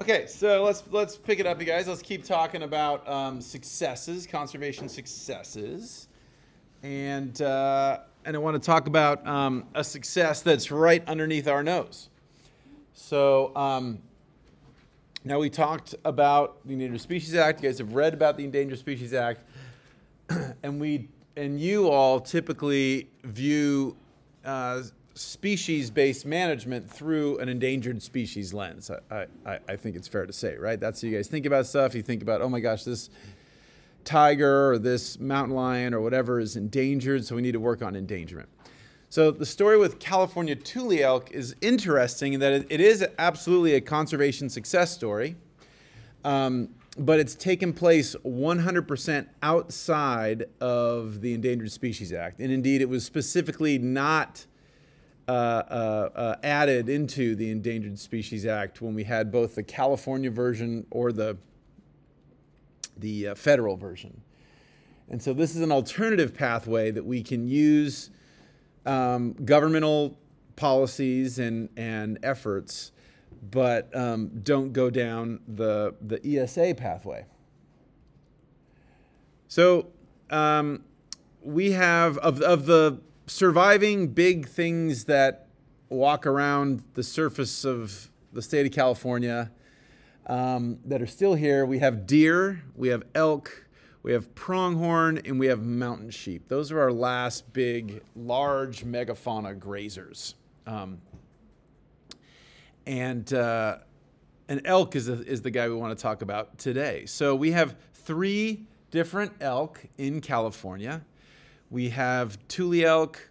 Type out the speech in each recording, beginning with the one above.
Okay, so let's let's pick it up, you guys. Let's keep talking about um, successes, conservation successes, and uh, and I want to talk about um, a success that's right underneath our nose. So um, now we talked about the Endangered Species Act. You guys have read about the Endangered Species Act, and we and you all typically view uh, species-based management through an endangered species lens. I, I, I think it's fair to say, right? That's how you guys think about stuff. You think about, oh my gosh, this tiger or this mountain lion or whatever is endangered, so we need to work on endangerment. So the story with California tule elk is interesting in that it, it is absolutely a conservation success story, um, but it's taken place 100% outside of the Endangered Species Act. And indeed, it was specifically not uh, uh, uh, added into the Endangered Species Act when we had both the California version or the the uh, federal version. And so this is an alternative pathway that we can use um, governmental policies and, and efforts, but um, don't go down the, the ESA pathway. So um, we have, of, of the surviving big things that walk around the surface of the state of California um, that are still here. We have deer, we have elk, we have pronghorn, and we have mountain sheep. Those are our last big, large megafauna grazers. Um, and uh, an elk is, a, is the guy we want to talk about today. So we have three different elk in California we have Tule elk,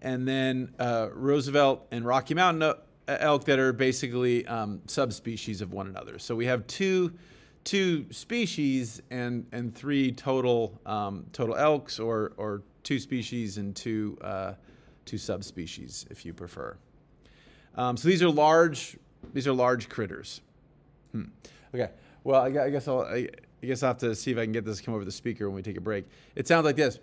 and then uh, Roosevelt and Rocky Mountain elk that are basically um, subspecies of one another. So we have two two species and and three total um, total elks, or or two species and two uh, two subspecies, if you prefer. Um, so these are large these are large critters. Hmm. Okay. Well, I, guess I'll I, I guess I'll have to see if I can get this to come over the speaker when we take a break. It sounds like this.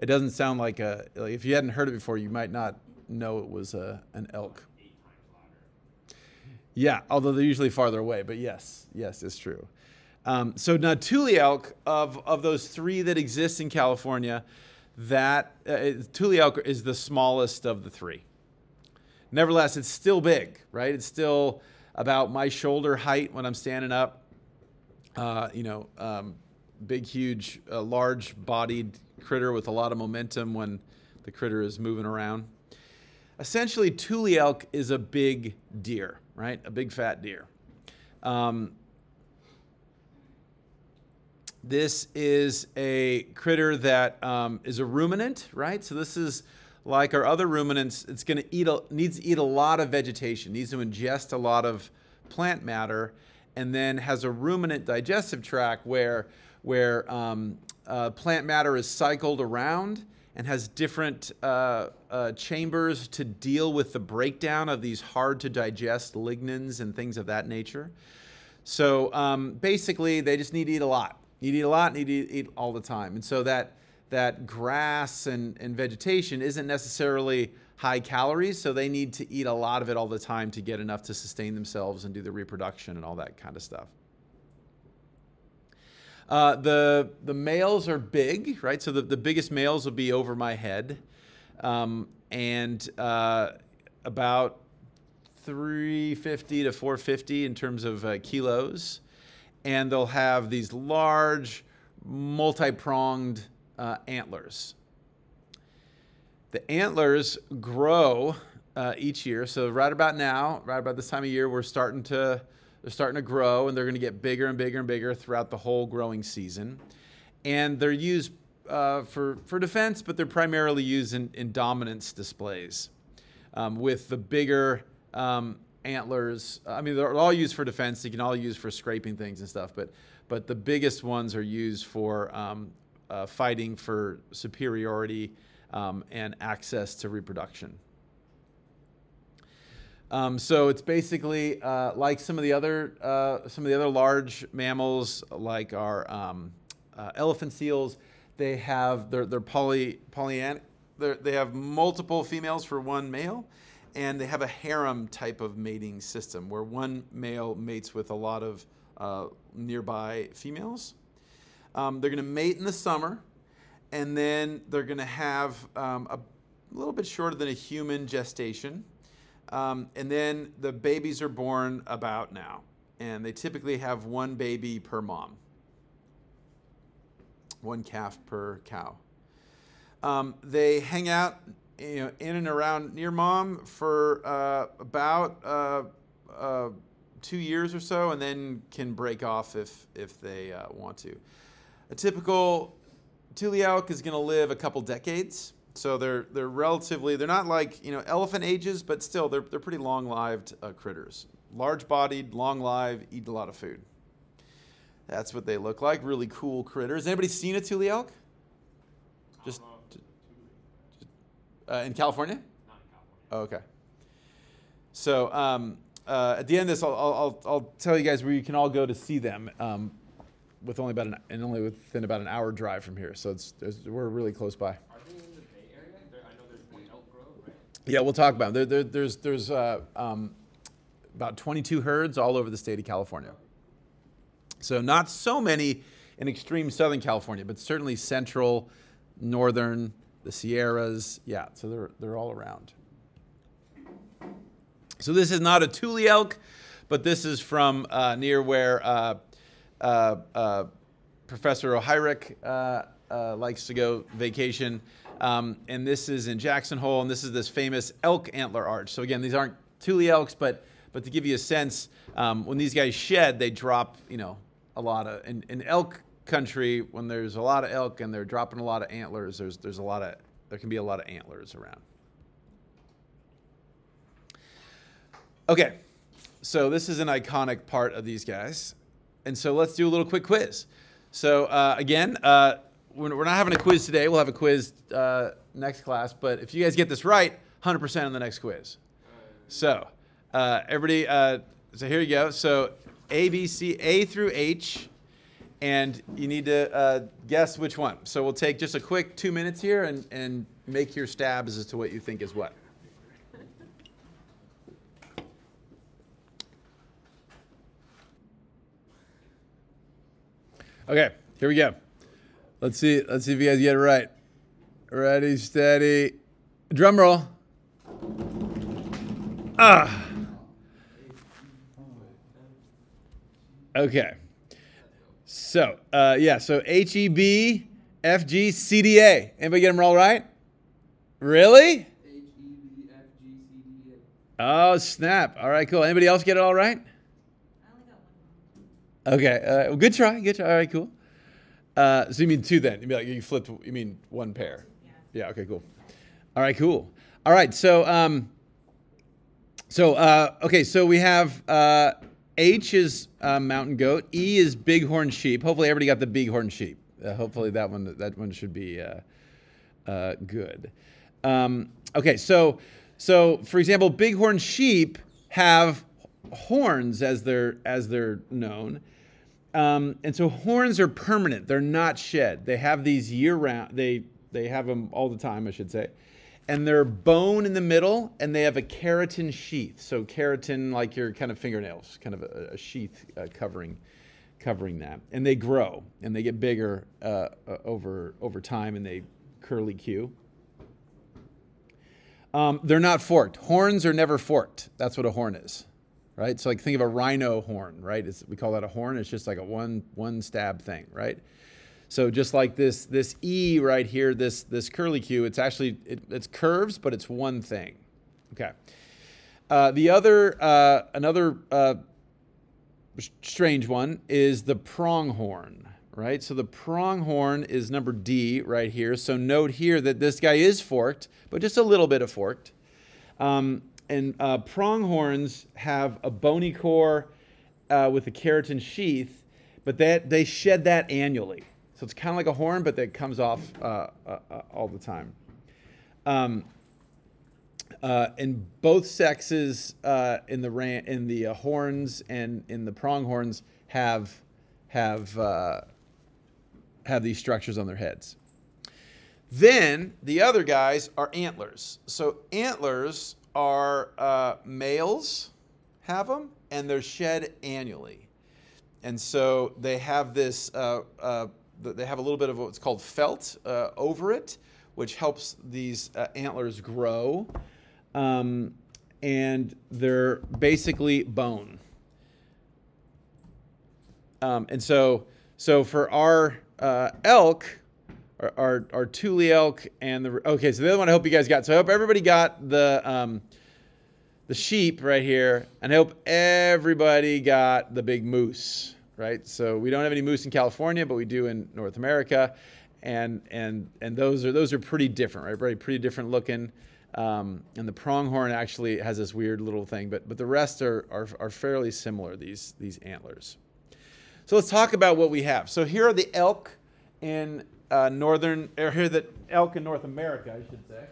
It doesn't sound like a. Like if you hadn't heard it before, you might not know it was a, an elk. Yeah, although they're usually farther away, but yes, yes, it's true. Um, so now Tule elk, of, of those three that exist in California, that uh, Tule elk is the smallest of the three. Nevertheless, it's still big, right? It's still about my shoulder height when I'm standing up. Uh, you know, um, big, huge, uh, large-bodied critter with a lot of momentum when the critter is moving around. Essentially, Tule elk is a big deer, right? A big fat deer. Um, this is a critter that um, is a ruminant, right? So this is like our other ruminants. It's going to eat a, needs to eat a lot of vegetation, needs to ingest a lot of plant matter, and then has a ruminant digestive tract where where um, uh, plant matter is cycled around and has different uh, uh, chambers to deal with the breakdown of these hard to digest lignins and things of that nature. So um, basically, they just need to eat a lot. You eat a lot, need to eat all the time. And so that that grass and, and vegetation isn't necessarily high calories, so they need to eat a lot of it all the time to get enough to sustain themselves and do the reproduction and all that kind of stuff. Uh, the the males are big, right? So the, the biggest males will be over my head, um, and uh, about 350 to 450 in terms of uh, kilos, and they'll have these large, multi-pronged uh, antlers. The antlers grow uh, each year. So right about now, right about this time of year, we're starting to they're starting to grow and they're going to get bigger and bigger and bigger throughout the whole growing season. And they're used uh, for, for defense, but they're primarily used in, in dominance displays um, with the bigger um, antlers. I mean, they're all used for defense. They can all use for scraping things and stuff, but, but the biggest ones are used for um, uh, fighting for superiority um, and access to reproduction. Um, so it's basically uh, like some of the other uh, some of the other large mammals, like our um, uh, elephant seals. They have they're they're poly. They're, they have multiple females for one male, and they have a harem type of mating system where one male mates with a lot of uh, nearby females. Um, they're going to mate in the summer, and then they're going to have um, a little bit shorter than a human gestation. Um, and then the babies are born about now, and they typically have one baby per mom, one calf per cow. Um, they hang out you know, in and around near mom for uh, about uh, uh, two years or so, and then can break off if if they uh, want to. A typical Tule elk is going to live a couple decades, so they're they're relatively they're not like you know elephant ages, but still they're they're pretty long-lived uh, critters. Large-bodied, long-lived, eat a lot of food. That's what they look like. Really cool critters. Anybody seen a Tule elk? Just uh, in California? Not in California. Oh, okay. So um, uh, at the end of this, I'll, I'll, I'll tell you guys where you can all go to see them. Um, with only about an and only within about an hour drive from here, so it's, it's we're really close by. Are they in the Bay Area? There, I know there's one Elk Grove, right? Yeah, we'll talk about them. There, there, there's there's uh, um, about 22 herds all over the state of California. So not so many in extreme Southern California, but certainly central, northern, the Sierras. Yeah, so they're they're all around. So this is not a Tule elk, but this is from uh, near where uh, uh, uh, Professor O'Hyrick uh, uh, likes to go vacation. Um, and this is in Jackson Hole, and this is this famous elk antler arch. So again, these aren't Tule elks, but but to give you a sense, um, when these guys shed, they drop, you know, a lot of in, in elk country. When there's a lot of elk and they're dropping a lot of antlers, there's there's a lot of there can be a lot of antlers around. Okay, so this is an iconic part of these guys. And so let's do a little quick quiz. So uh, again, uh, we're not having a quiz today. We'll have a quiz uh, next class. But if you guys get this right, 100% on the next quiz. So uh, everybody, uh, so here you go. So A, B, C, A through H. And you need to uh, guess which one. So we'll take just a quick two minutes here and, and make your stabs as to what you think is what. Okay, here we go. Let's see. Let's see if you guys get it right. Ready, steady. Drum roll. Ah. Okay. So, uh, yeah. So H E B F G C D A. Anybody get them all right? Really? H E B F G C D A. Oh snap! All right, cool. Anybody else get it all right? I only got one. Okay, uh, well, good try. Good try. All right, cool. Uh, so you mean two then? You mean like you flipped? You mean one pair? Yeah. Yeah. Okay. Cool. All right. Cool. All right. So um, so uh, okay. So we have uh, H is uh, mountain goat. E is bighorn sheep. Hopefully everybody got the bighorn sheep. Uh, hopefully that one that one should be uh, uh, good. Um, okay. So so for example, bighorn sheep have horns as they're as they're known. Um, and so horns are permanent; they're not shed. They have these year round. They they have them all the time, I should say. And they're bone in the middle, and they have a keratin sheath. So keratin, like your kind of fingernails, kind of a, a sheath uh, covering covering that. And they grow and they get bigger uh, uh, over over time, and they curly Q. Um, they're not forked. Horns are never forked. That's what a horn is right? So like think of a rhino horn, right? It's, we call that a horn. It's just like a one one stab thing, right? So just like this this E right here, this this curly Q, it's actually it, it's curves, but it's one thing. Okay. Uh, the other uh, another uh, strange one is the pronghorn, right? So the pronghorn is number D right here. So note here that this guy is forked, but just a little bit of forked. Um, and uh, pronghorns have a bony core uh, with a keratin sheath, but that they shed that annually. So it's kind of like a horn, but that comes off uh, uh, uh all the time. Um, uh, in both sexes, in the ran- in the horns and in the pronghorns, have have have these structures on their heads. Then the other guys are antlers. So antlers are uh, males have them, and they're shed annually. And so they have this, uh, uh, they have a little bit of what's called felt uh, over it, which helps these uh, antlers grow. Um, and they're basically bone. Um, and so, so for our uh, elk, our, our, Tule elk and the, okay, so the other one I hope you guys got. So I hope everybody got the, um, the sheep right here, and I hope everybody got the big moose, right? So we don't have any moose in California, but we do in North America, and and and those are those are pretty different, right? Very pretty different looking. Um, and the pronghorn actually has this weird little thing, but but the rest are are, are fairly similar. These these antlers. So let's talk about what we have. So here are the elk in uh, northern, or here the elk in North America, I should say.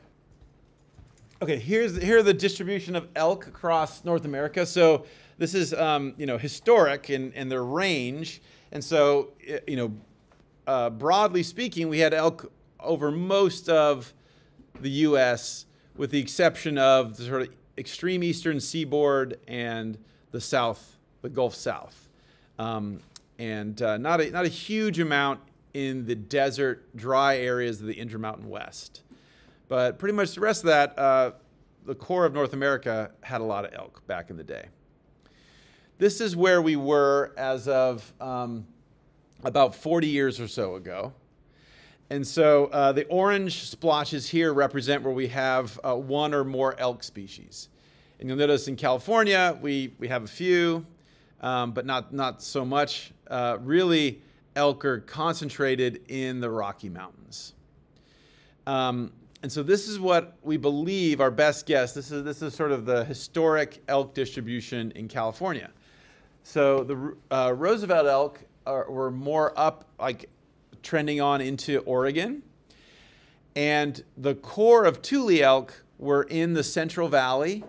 Okay, here's here are the distribution of elk across North America. So this is um, you know historic in, in their range, and so you know uh, broadly speaking, we had elk over most of the U.S. with the exception of the sort of extreme eastern seaboard and the South, the Gulf South, um, and uh, not a not a huge amount in the desert, dry areas of the Intermountain West. But pretty much the rest of that, uh, the core of North America had a lot of elk back in the day. This is where we were as of um, about 40 years or so ago. And so uh, the orange splotches here represent where we have uh, one or more elk species. And you'll notice in California, we, we have a few, um, but not, not so much. Uh, really, elk are concentrated in the Rocky Mountains. Um, and so this is what we believe our best guess. This is this is sort of the historic elk distribution in California. So the uh, Roosevelt elk are, were more up, like trending on into Oregon, and the core of Tule elk were in the Central Valley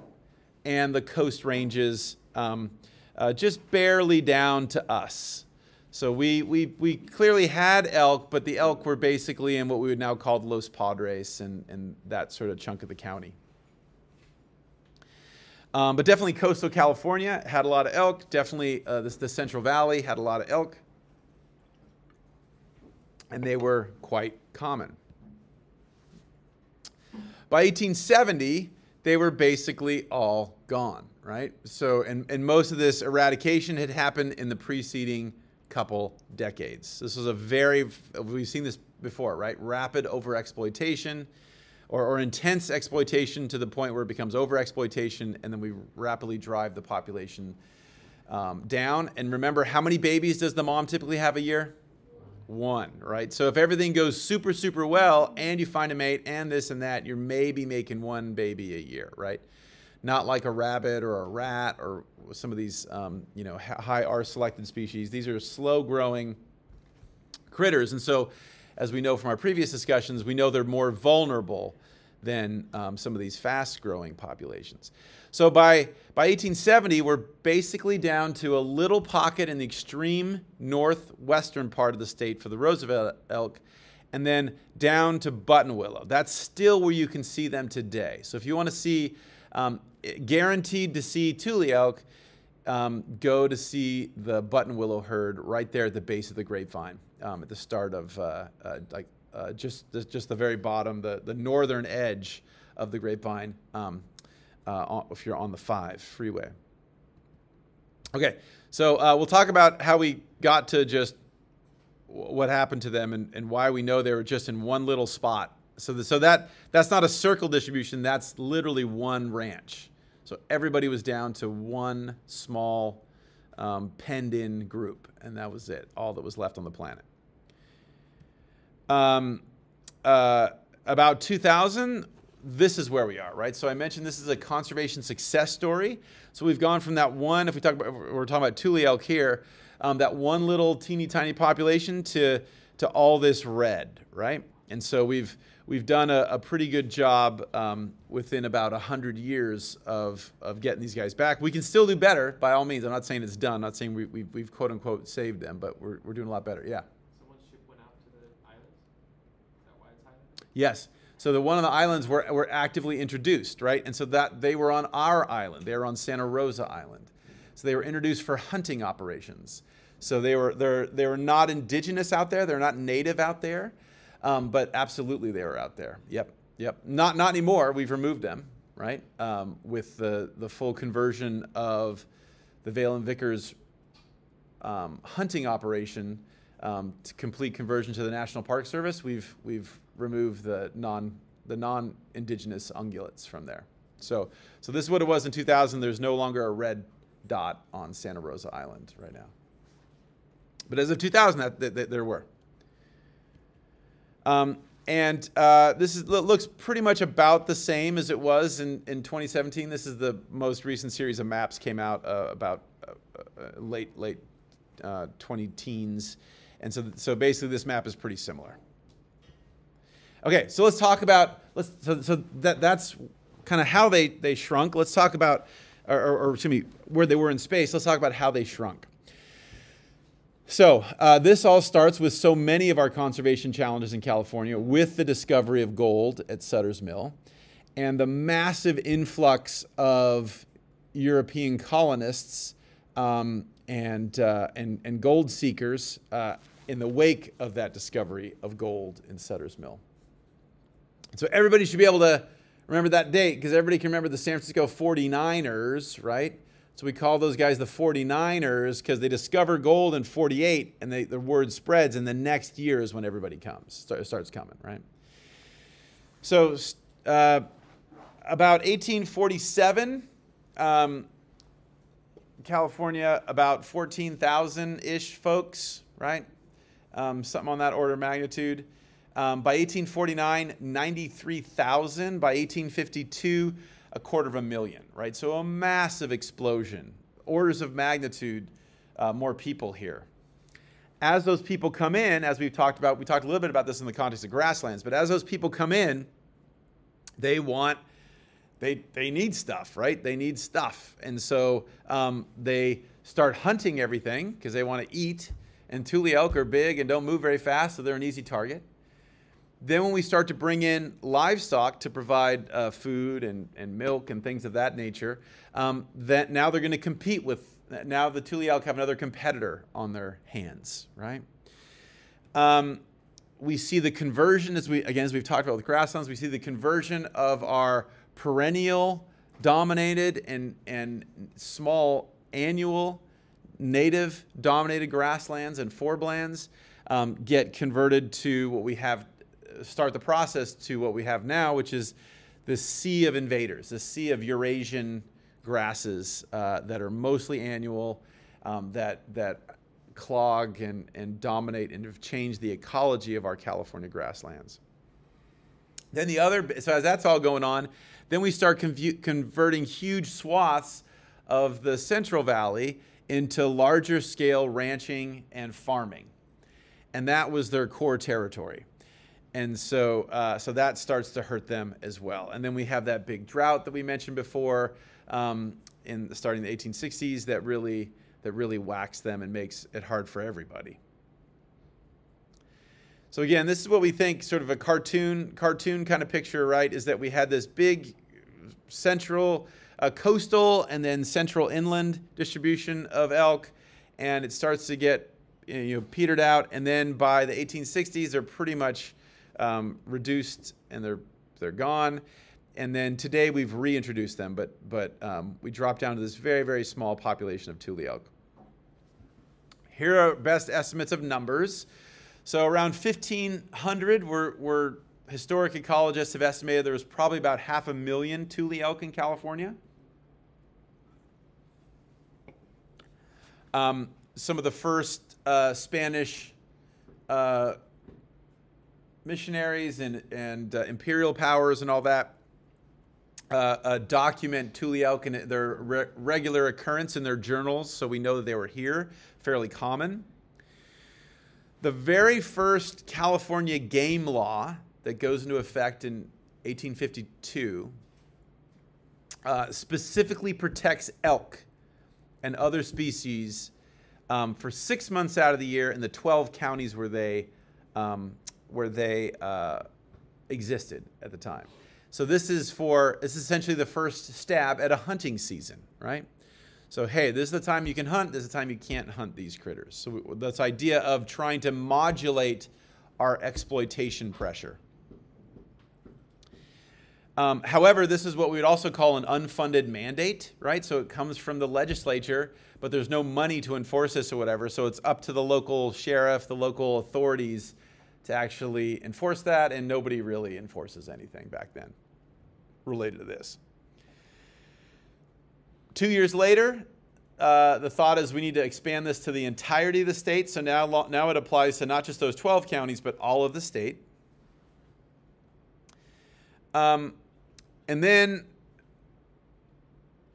and the Coast Ranges, um, uh, just barely down to us. So we, we, we clearly had elk, but the elk were basically in what we would now call Los Padres and, and that sort of chunk of the county. Um, but definitely coastal California had a lot of elk. Definitely uh, the, the Central Valley had a lot of elk. And they were quite common. By 1870, they were basically all gone, right? So, and, and most of this eradication had happened in the preceding couple decades. This was a very, we've seen this before, right? Rapid overexploitation or, or intense exploitation to the point where it becomes overexploitation, and then we rapidly drive the population um, down. And remember, how many babies does the mom typically have a year? One, right? So if everything goes super, super well and you find a mate and this and that, you're maybe making one baby a year, right? Not like a rabbit or a rat or some of these, um, you know, high R selected species. These are slow growing critters. And so, as we know from our previous discussions, we know they're more vulnerable than um, some of these fast growing populations. So by, by 1870, we're basically down to a little pocket in the extreme northwestern part of the state for the Roosevelt elk, and then down to Buttonwillow. That's still where you can see them today. So if you want to see, um, guaranteed to see Tule elk, um, go to see the Buttonwillow herd right there at the base of the grapevine um, at the start of uh, uh, like uh, just the, just the very bottom, the, the northern edge of the grapevine. Um, uh, if you're on the five freeway. Okay, so uh, we'll talk about how we got to just what happened to them and, and why we know they were just in one little spot. So, the, so that that's not a circle distribution. That's literally one ranch. So everybody was down to one small um, penned-in group, and that was it. All that was left on the planet. Um, uh, about 2000, this is where we are, right? So I mentioned this is a conservation success story. So we've gone from that one, if we talk about, we're talking about Tule elk here, um, that one little teeny tiny population to to all this red, right? And so we've we've done a, a pretty good job um, within about hundred years of of getting these guys back. We can still do better, by all means. I'm not saying it's done. I'm not saying we, we, we've quote unquote saved them, but we're, we're doing a lot better. Yeah. So one ship went out to the islands? Is that why it's Island? Yes. So the one of the islands were, were actively introduced, right? And so that they were on our island. They were on Santa Rosa Island. So they were introduced for hunting operations. So they were they're they were not indigenous out there. They're not native out there, um, but absolutely they were out there. Yep, yep. Not not anymore. We've removed them, right? Um, with the the full conversion of the Vail and Vickers um, hunting operation um, to complete conversion to the National Park Service, we've we've removed the non the non indigenous ungulates from there. So so this is what it was in 2000. There's no longer a red dot on Santa Rosa Island right now. But as of 2000, that, that, that there were. Um, and uh, this is, looks pretty much about the same as it was in, in 2017. This is the most recent series of maps came out uh, about uh, uh late late 20 uh, teens, and so so basically this map is pretty similar. Okay, so let's talk about let's so, so that that's kind of how they they shrunk. Let's talk about or, or, or excuse me where they were in space. Let's talk about how they shrunk. So, uh, this all starts with so many of our conservation challenges in California with the discovery of gold at Sutter's Mill and the massive influx of European colonists um, and, uh, and, and gold seekers uh, in the wake of that discovery of gold in Sutter's Mill. So, everybody should be able to remember that date because everybody can remember the San Francisco 49ers, right? So we call those guys the 49ers because they discover gold in 48 and they, the word spreads, and the next year is when everybody comes, start, starts coming, right? So uh, about 1847, um, California, about 14,000 ish folks, right? Um, something on that order of magnitude. Um, by 1849, 93,000. By 1852, a quarter of a million, right? So a massive explosion, orders of magnitude uh, more people here. As those people come in, as we've talked about, we talked a little bit about this in the context of grasslands, but as those people come in, they want, they, they need stuff, right? They need stuff. And so um, they start hunting everything because they want to eat. And Tule elk are big and don't move very fast, so they're an easy target. Then, when we start to bring in livestock to provide uh, food and, and milk and things of that nature, um, that now they're going to compete with. Now the Tule elk have another competitor on their hands, right? Um, we see the conversion as we again as we've talked about with grasslands. We see the conversion of our perennial dominated and and small annual native dominated grasslands and forblands um, get converted to what we have start the process to what we have now, which is the sea of invaders, the sea of Eurasian grasses uh, that are mostly annual, um, that, that clog and, and dominate and have changed the ecology of our California grasslands. Then the other, so as that's all going on, then we start converting huge swaths of the Central Valley into larger scale ranching and farming. And that was their core territory and so uh, so that starts to hurt them as well. And then we have that big drought that we mentioned before, um, in starting the 1860s, that really that really whacks them and makes it hard for everybody. So again, this is what we think, sort of a cartoon cartoon kind of picture, right? Is that we had this big central uh, coastal and then central inland distribution of elk, and it starts to get you know petered out, and then by the 1860s, they're pretty much um, reduced and they're they're gone. And then today we've reintroduced them, but but um, we dropped down to this very very small population of Tule elk. Here are best estimates of numbers. So around 1,500 were, were historic ecologists have estimated there was probably about half a million Tule elk in California. Um, some of the first uh, Spanish uh, missionaries and, and uh, imperial powers and all that uh, uh, document Tule elk and their re- regular occurrence in their journals, so we know that they were here, fairly common. The very first California game law that goes into effect in 1852 uh, specifically protects elk and other species um, for six months out of the year in the 12 counties where they um, where they uh, existed at the time. So this is for it's essentially the first stab at a hunting season, right? So hey, this is the time you can hunt. This is the time you can't hunt these critters. So this idea of trying to modulate our exploitation pressure. Um, however, this is what we would also call an unfunded mandate, right? So it comes from the legislature, but there's no money to enforce this or whatever. So it's up to the local sheriff, the local authorities to actually enforce that, and nobody really enforces anything back then related to this. Two years later, uh, the thought is we need to expand this to the entirety of the state. So now, now it applies to not just those 12 counties, but all of the state. Um, and then,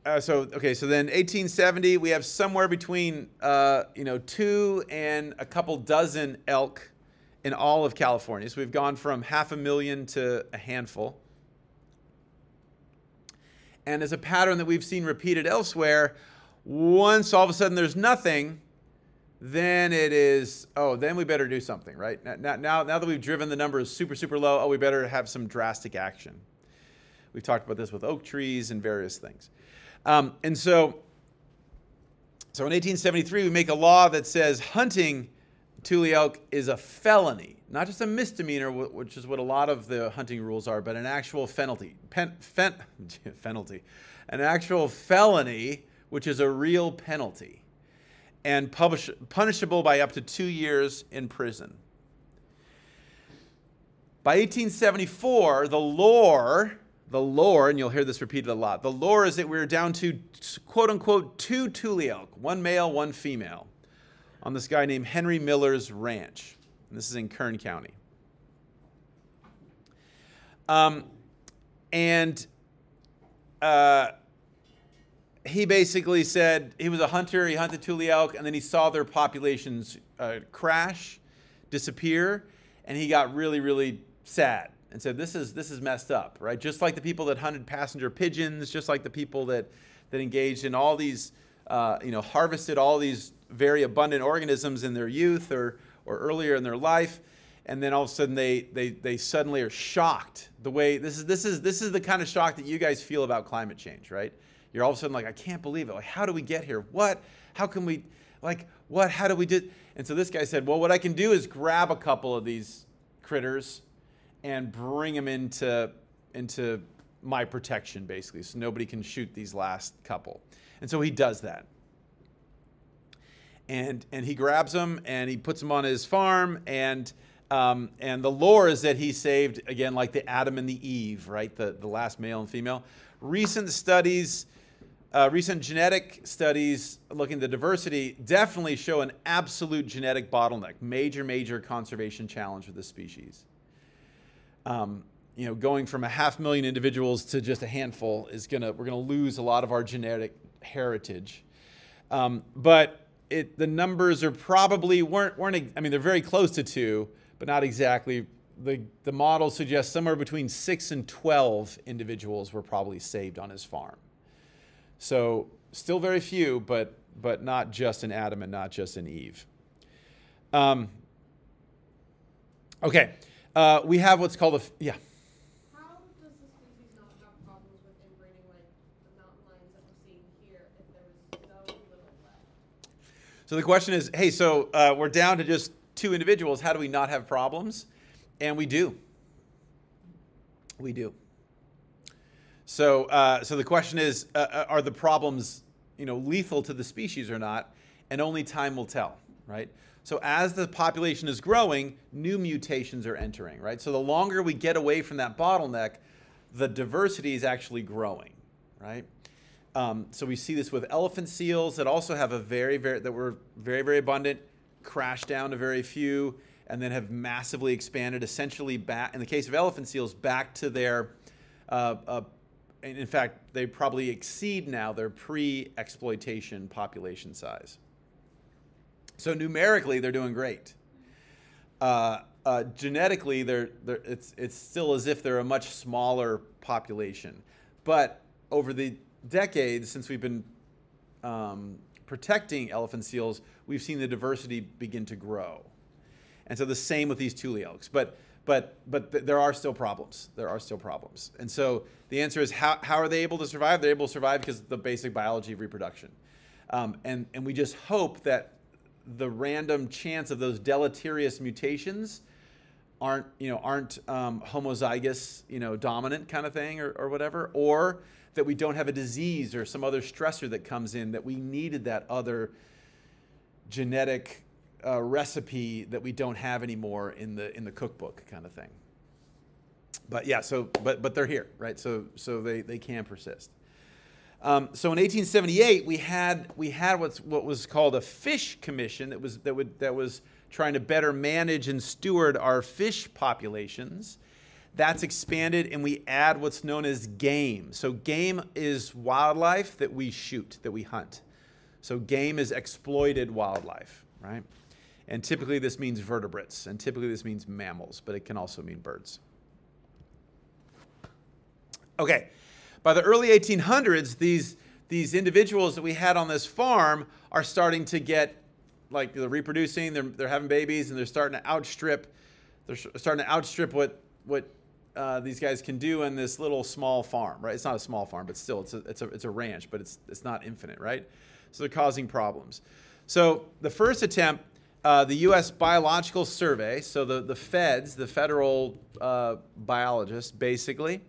uh, so okay, so then 1870, we have somewhere between uh, you know two and a couple dozen elk in all of California. So we've gone from half a million to a handful. And as a pattern that we've seen repeated elsewhere, once all of a sudden there's nothing, then it is, oh, then we better do something, right? Now, now, now that we've driven the numbers super, super low, oh, we better have some drastic action. We've talked about this with oak trees and various things. Um, and so, so in 1873, we make a law that says hunting Elk is a felony, not just a misdemeanor, which is what a lot of the hunting rules are, but an actual penalty, pen, fen, penalty, an actual felony, which is a real penalty, and publish, punishable by up to two years in prison. By 1874, the lore, the lore, and you'll hear this repeated a lot, the lore is that we're down to quote unquote two elk, one male, one female, on this guy named Henry Miller's ranch. And this is in Kern County. Um, and uh, he basically said he was a hunter, he hunted Tule elk, and then he saw their populations uh, crash, disappear, and he got really, really sad and said, "This is this is messed up, right? Just like the people that hunted passenger pigeons, just like the people that that engaged in all these, uh, you know, harvested all these very abundant organisms in their youth or or earlier in their life." And then all of a sudden they, they, they suddenly are shocked the way this is this is this is the kind of shock that you guys feel about climate change, right? You're all of a sudden like, I can't believe it. Like, how do we get here? What? How can we like what? How do we do? And so this guy said, Well, what I can do is grab a couple of these critters and bring them into into my protection basically so nobody can shoot these last couple and so he does that and and he grabs them and he puts them on his farm and um, and the lore is that he saved again like the adam and the eve right? The, the last male and female. Recent studies uh, recent genetic studies looking at the diversity definitely show an absolute genetic bottleneck major major conservation challenge for the species. Um, you know, going from a half million individuals to just a handful is gonna we're gonna lose a lot of our genetic heritage. Um, but it the numbers are probably weren't weren't I mean they're very close to two, but not exactly. The the model suggests somewhere between six and twelve individuals were probably saved on his farm. So still very few, but but not just an Adam and not just an Eve. Um, okay. Uh, we have what's called a yeah. How does the species not have problems with inbreeding like the mountain lions that we're seeing here if there was so little left? So the question is, hey, so uh, we're down to just two individuals. How do we not have problems? And we do. We do. So, uh, so the question is, uh, uh, are the problems, you know, lethal to the species or not? And only time will tell, right? So as the population is growing, new mutations are entering, right? So the longer we get away from that bottleneck, the diversity is actually growing, right? Um, so we see this with elephant seals that also have a very, very that were very, very abundant, crashed down to very few, and then have massively expanded, essentially back in the case of elephant seals, back to their, uh, uh, in fact, they probably exceed now their pre-exploitation population size. So numerically, they're doing great. Uh, uh, genetically, they're, they're, it's, it's still as if they're a much smaller population. But over the decades since we've been um, protecting elephant seals, we've seen the diversity begin to grow. And so the same with these tule elks. But, but but th- there are still problems. There are still problems, and so the answer is how how are they able to survive? They're able to survive because of the basic biology of reproduction, um, and and we just hope that the random chance of those deleterious mutations aren't you know aren't um, homozygous you know dominant kind of thing or, or whatever or that we don't have a disease or some other stressor that comes in that we needed that other genetic uh, recipe that we don't have anymore in the in the cookbook kind of thing. But yeah so but but they're here right? So so they they can persist. Um, so in 1878 we had we had what's what was called a fish commission that was that would that was trying to better manage and steward our fish populations. That's expanded and we add what's known as game. So game is wildlife that we shoot that we hunt. So game is exploited wildlife right? And typically this means vertebrates and typically this means mammals but it can also mean birds. Okay, by the early 1800s, these these individuals that we had on this farm are starting to get like they're reproducing, they're, they're having babies, and they're starting to outstrip they're starting to outstrip what what uh, these guys can do in this little small farm, right? It's not a small farm, but still, it's a, it's a, it's a ranch, but it's, it's not infinite, right? So they're causing problems. So the first attempt, uh, the U.S. Biological Survey, so the, the feds, the federal uh, biologists, basically,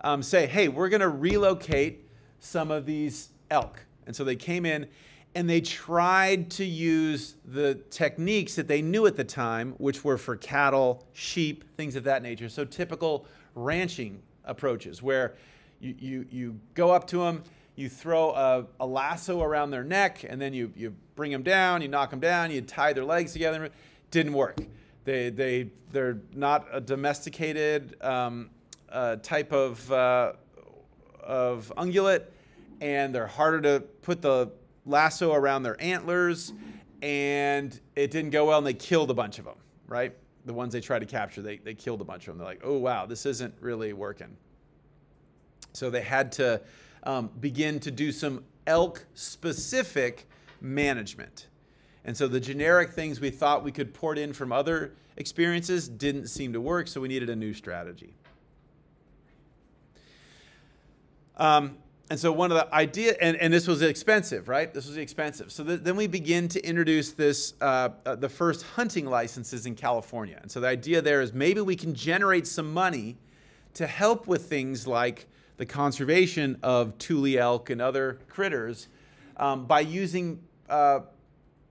um, say, hey, we're going to relocate some of these elk. And so they came in and they tried to use the techniques that they knew at the time, which were for cattle, sheep, things of that nature. So typical ranching approaches where you, you, you go up to them, you throw a, a lasso around their neck, and then you, you bring them down, you knock them down, you tie their legs together. Didn't work. They, they, they're not a domesticated um, uh, type of, uh, of ungulate, and they're harder to put the lasso around their antlers, and it didn't go well, and they killed a bunch of them, right? The ones they tried to capture, they, they killed a bunch of them. They're like, oh, wow, this isn't really working. So they had to um, begin to do some elk specific management. And so the generic things we thought we could port in from other experiences didn't seem to work, so we needed a new strategy. Um, and so one of the idea, and, and this was expensive, right? This was expensive. So th- then we begin to introduce this, uh, uh, the first hunting licenses in California. And so the idea there is maybe we can generate some money to help with things like the conservation of tule elk and other critters um, by using uh,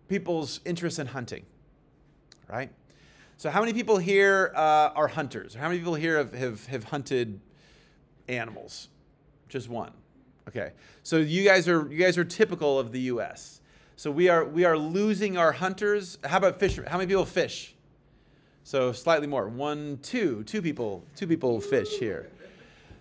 people's interest in hunting, right? So how many people here uh, are hunters? How many people here have, have, have hunted animals? Just one. Okay. So you guys are you guys are typical of the U.S. So we are we are losing our hunters. How about fish? How many people fish? So slightly more. One, two, two people, two people fish here.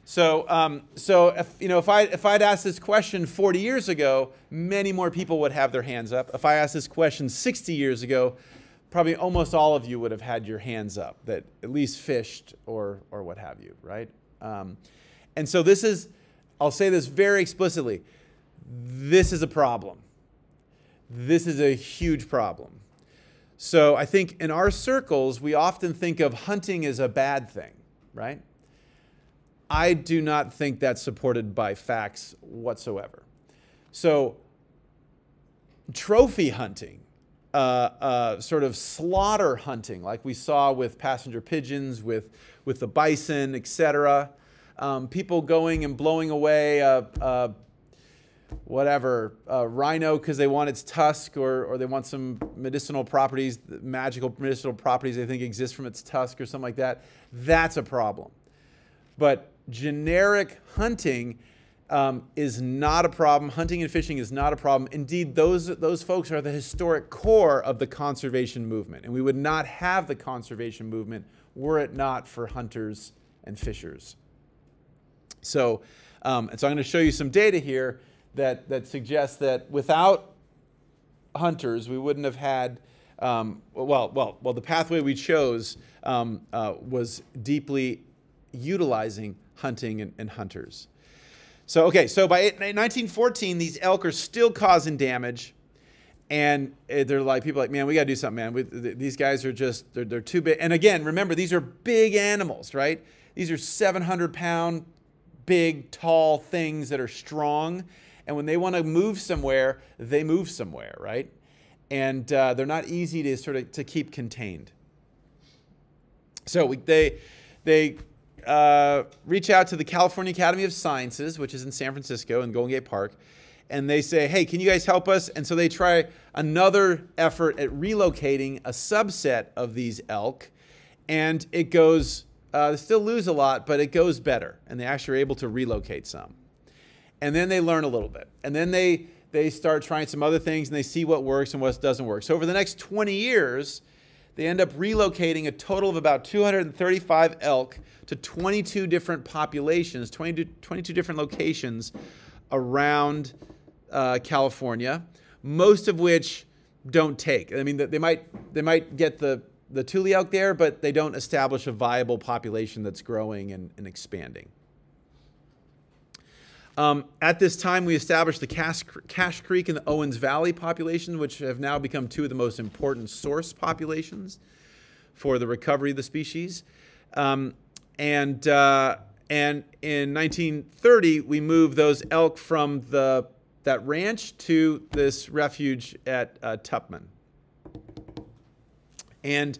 So, um, so if you know, if I if I'd asked this question 40 years ago, many more people would have their hands up. If I asked this question 60 years ago, probably almost all of you would have had your hands up that at least fished or or what have you, right? Um, and so this is, I'll say this very explicitly. This is a problem. This is a huge problem. So I think in our circles, we often think of hunting as a bad thing, right? I do not think that's supported by facts whatsoever. So, trophy hunting, uh, uh, sort of slaughter hunting, like we saw with passenger pigeons, with, with the bison, etc. Um, people going and blowing away a, a whatever a rhino because they want its tusk, or, or they want some medicinal properties, magical medicinal properties they think exist from its tusk, or something like that. That's a problem. But generic hunting um, is not a problem. Hunting and fishing is not a problem. Indeed, those, those folks are the historic core of the conservation movement. And we would not have the conservation movement were it not for hunters and fishers. So, um, and so I'm going to show you some data here that, that suggests that without hunters, we wouldn't have had, um, well, well, well, the pathway we chose um, uh, was deeply utilizing hunting and, and hunters. So, okay, so by 1914, these elk are still causing damage. and eh, they're like people like man we got to do something man we, th- these guys are just they're, they're too big and again remember these are big animals right these are 700 pound big tall things that are strong and when they want to move somewhere they move somewhere right and uh, they're not easy to sort of to keep contained so we, they they uh, reach out to the California Academy of Sciences, which is in San Francisco in Golden Gate Park, and they say, "Hey, can you guys help us?" And so they try another effort at relocating a subset of these elk, and it goes. Uh, they still lose a lot, but it goes better, and they actually are able to relocate some. And then they learn a little bit, and then they they start trying some other things, and they see what works and what doesn't work. So over the next 20 years, they end up relocating a total of about 235 elk to 22 different populations, 22, 22 different locations around uh, California, most of which don't take. I mean, they might they might get the the Tule elk there, but they don't establish a viable population that's growing and, and expanding. Um, at this time, we established the Cache, Creek and the Owens Valley population, which have now become two of the most important source populations for the recovery of the species. Um, and, uh, and in 1930, we moved those elk from the, that ranch to this refuge at uh, Tupman. And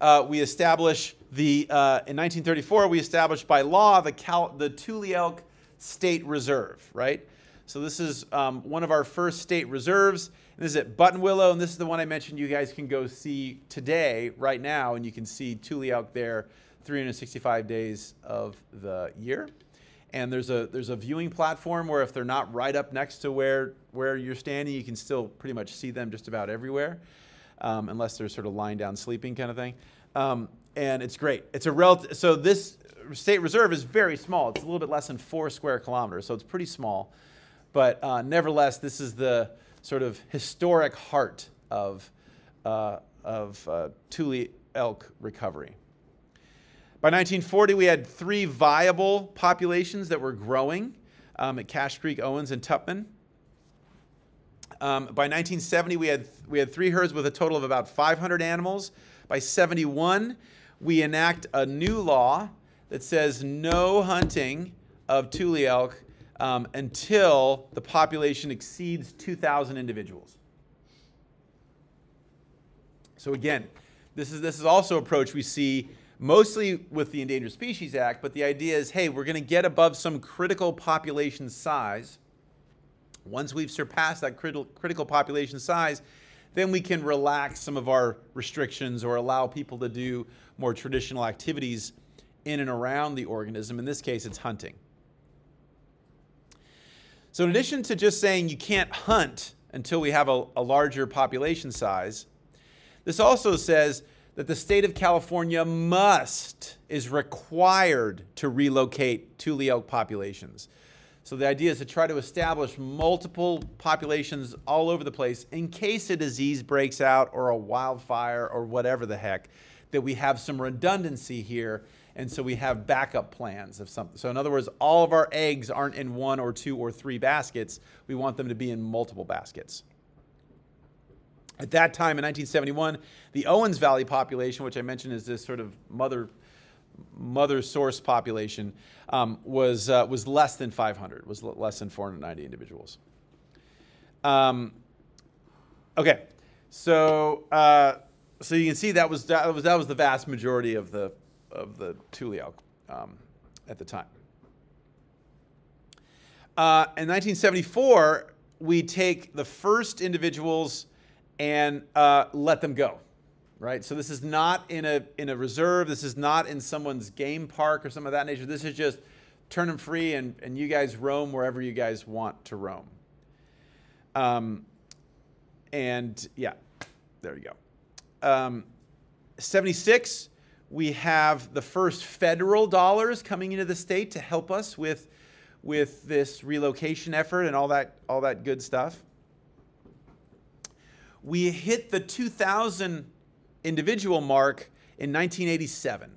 uh, we established the, uh, in 1934, we established by law the, Cal- the Tule elk State Reserve, right? So this is um, one of our first state reserves. And this is at Buttonwillow, and this is the one I mentioned you guys can go see today, right now, and you can see Tule elk there 365 days of the year. And there's a there's a viewing platform where if they're not right up next to where where you're standing, you can still pretty much see them just about everywhere, um, unless they're sort of lying down sleeping kind of thing. Um, and it's great. It's a relative. So this state reserve is very small. It's a little bit less than four square kilometers, so it's pretty small. But uh, nevertheless, this is the sort of historic heart of, uh, of uh, Tule elk recovery. By 1940, we had three viable populations that were growing um, at Cache Creek, Owens, and Tupman. Um, by 1970, we had, we had three herds with a total of about 500 animals. By 71, we enact a new law that says no hunting of Tule elk um, until the population exceeds 2,000 individuals. So again, this is, this is also approach we see mostly with the Endangered Species Act, but the idea is, hey, we're going to get above some critical population size. Once we've surpassed that critical, critical population size, then we can relax some of our restrictions or allow people to do more traditional activities in and around the organism. In this case, it's hunting. So, in addition to just saying you can't hunt until we have a, a, larger population size, this also says that the state of California must, is required to relocate Tule elk populations. So, the idea is to try to establish multiple populations all over the place in case a disease breaks out or a wildfire or whatever the heck, that we have some redundancy here and so we have backup plans of something. So in other words, all of our eggs aren't in one or two or three baskets. We want them to be in multiple baskets. At that time in 1971, the Owens Valley population, which I mentioned is this sort of mother mother source population, um, was was uh, less than 500, was less than 490 individuals. Um, okay, so uh, so you can see that was that was that was the vast majority of the of the Tule elk um, at the time. Uh, in 1974, we take the first individuals and uh, let them go, right? So this is not in a in a reserve. This is not in someone's game park or something of that nature. This is just turn them free and, and you guys roam wherever you guys want to roam. Um, and yeah, there you go. Um, 76, we have the first federal dollars coming into the state to help us with, with this relocation effort and all that, all that good stuff. We hit the 2,000 individual mark in 1987.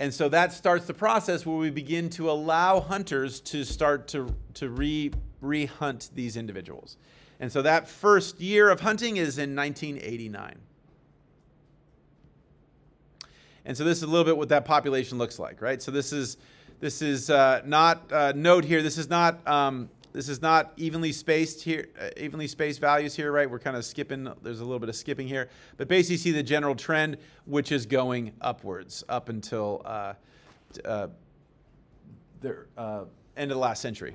And so that starts the process where we begin to allow hunters to start to, to re, re-hunt these individuals. And so that first year of hunting is in 1989. And so this is a little bit what that population looks like, right? So this is this is uh, not uh, note here. This is not um, this is not evenly spaced here, uh, evenly spaced values here, right? We're kind of skipping. There's a little bit of skipping here, but basically see the general trend, which is going upwards up until uh, uh, the uh, end of the last century.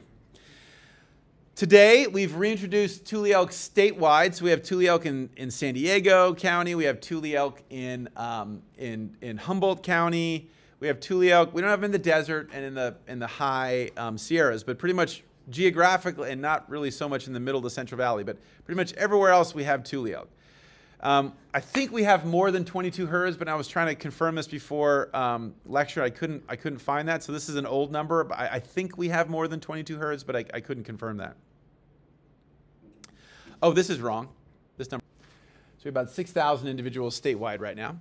Today, we've reintroduced Tule elk statewide. So we have Tule elk in, in San Diego County. We have Tule elk in, um, in, in Humboldt County. We have Tule elk. We don't have them in the desert and in the, in the high um, Sierras, but pretty much geographically, and not really so much in the middle of the Central Valley, but pretty much everywhere else we have Tule elk. Um, I think we have more than 22 herds, but I was trying to confirm this before um, lecture. I couldn't, I couldn't find that. So this is an old number. But I, I think we have more than 22 herds, but I, I couldn't confirm that. Oh, this is wrong. This number. So we have about 6,000 individuals statewide right now.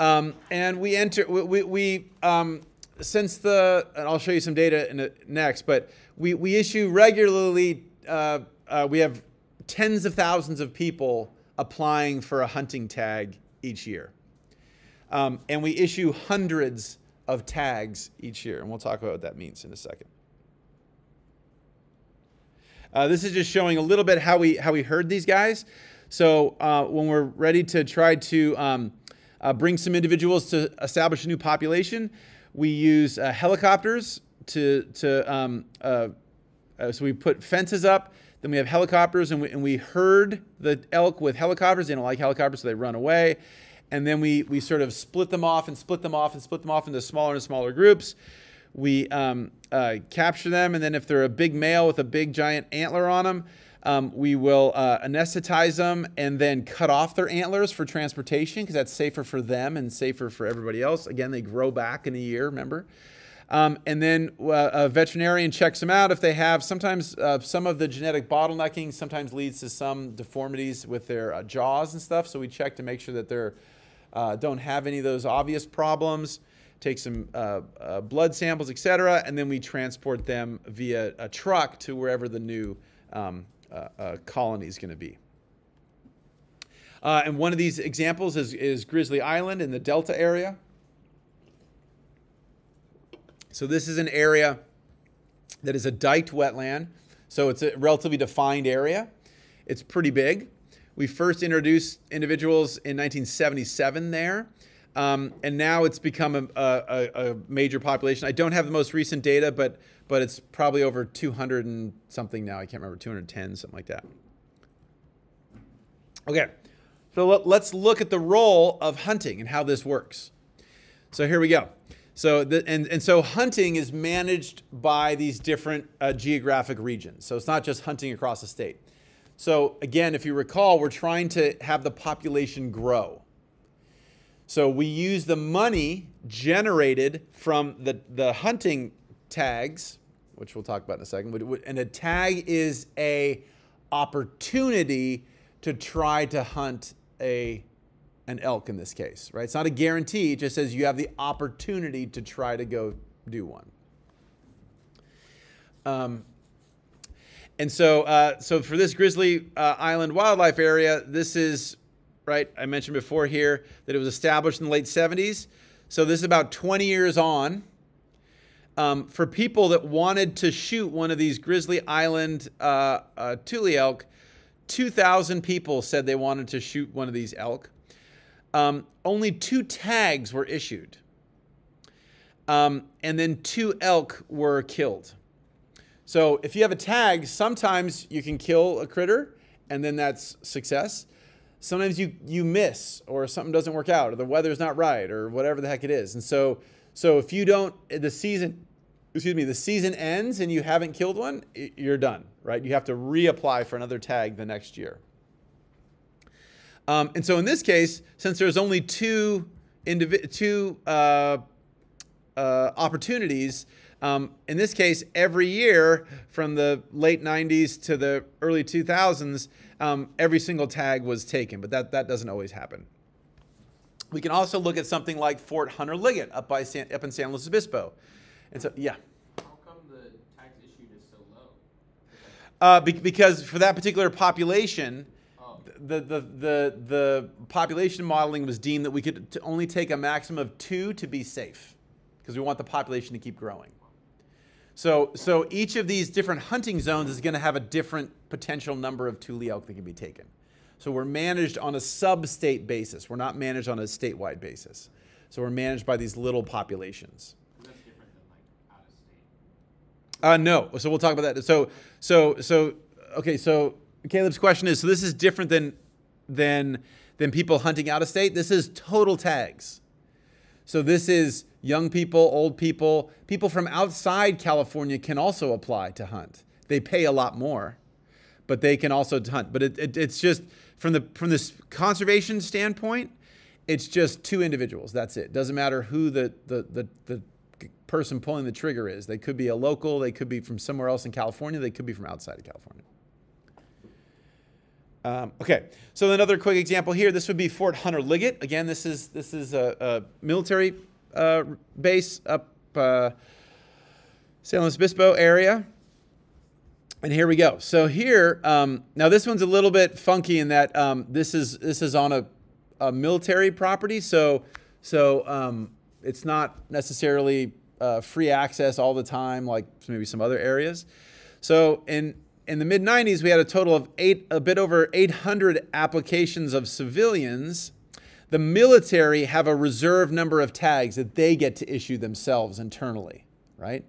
Um, and we enter, we, we, we um, since the, and I'll show you some data in a, next, but we, we issue regularly, uh, uh, we have tens of thousands of people applying for a hunting tag each year. Um, and we issue hundreds of tags each year. And we'll talk about what that means in a second. Uh, this is just showing a little bit how we how we herd these guys. So uh, when we're ready to try to um, uh, bring some individuals to establish a new population, we use uh, helicopters to to um, uh, uh, so we put fences up. Then we have helicopters, and we, and we herd the elk with helicopters. They don't like helicopters, so they run away. And then we we sort of split them off and split them off and split them off into smaller and smaller groups we um, uh, capture them, and then if they're a big male with a big giant antler on them, um, we will uh, anesthetize them and then cut off their antlers for transportation because that's safer for them and safer for everybody else. Again, they grow back in a year, remember? Um, and then uh, a veterinarian checks them out if they have. Sometimes uh, some of the genetic bottlenecking sometimes leads to some deformities with their uh, jaws and stuff. So we check to make sure that they uh, don't have any of those obvious problems take some uh, uh, blood samples, et cetera, and then we transport them via a truck to wherever the new um, uh, colony is going to be. Uh, and one of these examples is, is Grizzly Island in the Delta area. So this is an area that is a diked wetland. So it's a relatively defined area. It's pretty big. We first introduced individuals in 1977 there. Um, and now it's become a, a, a, major population. I don't have the most recent data, but but it's probably over 200 and something now. I can't remember 210, something like that. Okay, so let's look at the role of hunting and how this works. So here we go. So the, and and so hunting is managed by these different uh, geographic regions. So it's not just hunting across the state. So again, if you recall, we're trying to have the population grow. So we use the money generated from the, the hunting tags, which we'll talk about in a second. And a tag is a opportunity to try to hunt a an elk in this case, right? It's not a guarantee. It just says you have the opportunity to try to go do one. Um, and so, uh, so for this Grizzly uh, Island wildlife area, this is right? I mentioned before here that it was established in the late 70s. So this is about 20 years on. Um, for people that wanted to shoot one of these Grizzly Island uh, uh, Tule elk, 2,000 people said they wanted to shoot one of these elk. Um, only two tags were issued. Um, and then two elk were killed. So if you have a tag, sometimes you can kill a critter and then that's success sometimes you you miss or something doesn't work out or the weather's not right or whatever the heck it is. And so so if you don't the season excuse me, the season ends and you haven't killed one, you're done, right? You have to reapply for another tag the next year. Um, and so in this case, since there's only two indivi- two uh, uh, opportunities, um, in this case, every year from the late 90s to the early 2000s, um, every single tag was taken, but that, that doesn't always happen. We can also look at something like Fort Hunter Liggett up, by San, up in San Luis Obispo. And so, yeah. How come the issued is so low? Uh, be- because for that particular population, Oh. the, the, the, the population modeling was deemed that we could only take a maximum of two to be safe because we want the population to keep growing. So, so each of these different hunting zones is going to have a different potential number of tule elk that can be taken. So we're managed on a sub-state basis. We're not managed on a statewide basis. So we're managed by these little populations. That's different than like out of state. Uh, no. So we'll talk about that. So, so, so, okay. So Caleb's question is: so this is different than than than people hunting out of state. This is total tags. So this is young people, old people, people from outside California can also apply to hunt. They pay a lot more, but they can also hunt. But it, it, it's just from the from this conservation standpoint, it's just two individuals. That's it. Doesn't matter who the the the, the person pulling the trigger is. They could be a local. They could be from somewhere else in California. They could be from outside of California. Um, okay, so another quick example here. This would be Fort Hunter Liggett. Again, this is this is a, a military uh, base up uh, San Luis Obispo area. And here we go. So here, um, now this one's a little bit funky in that um, this is this is on a, a military property. So so um, it's not necessarily uh, free access all the time, like maybe some other areas. So in in the mid 90s, we had a total of eight, a bit over 800 applications of civilians. The military have a reserve number of tags that they get to issue themselves internally, right?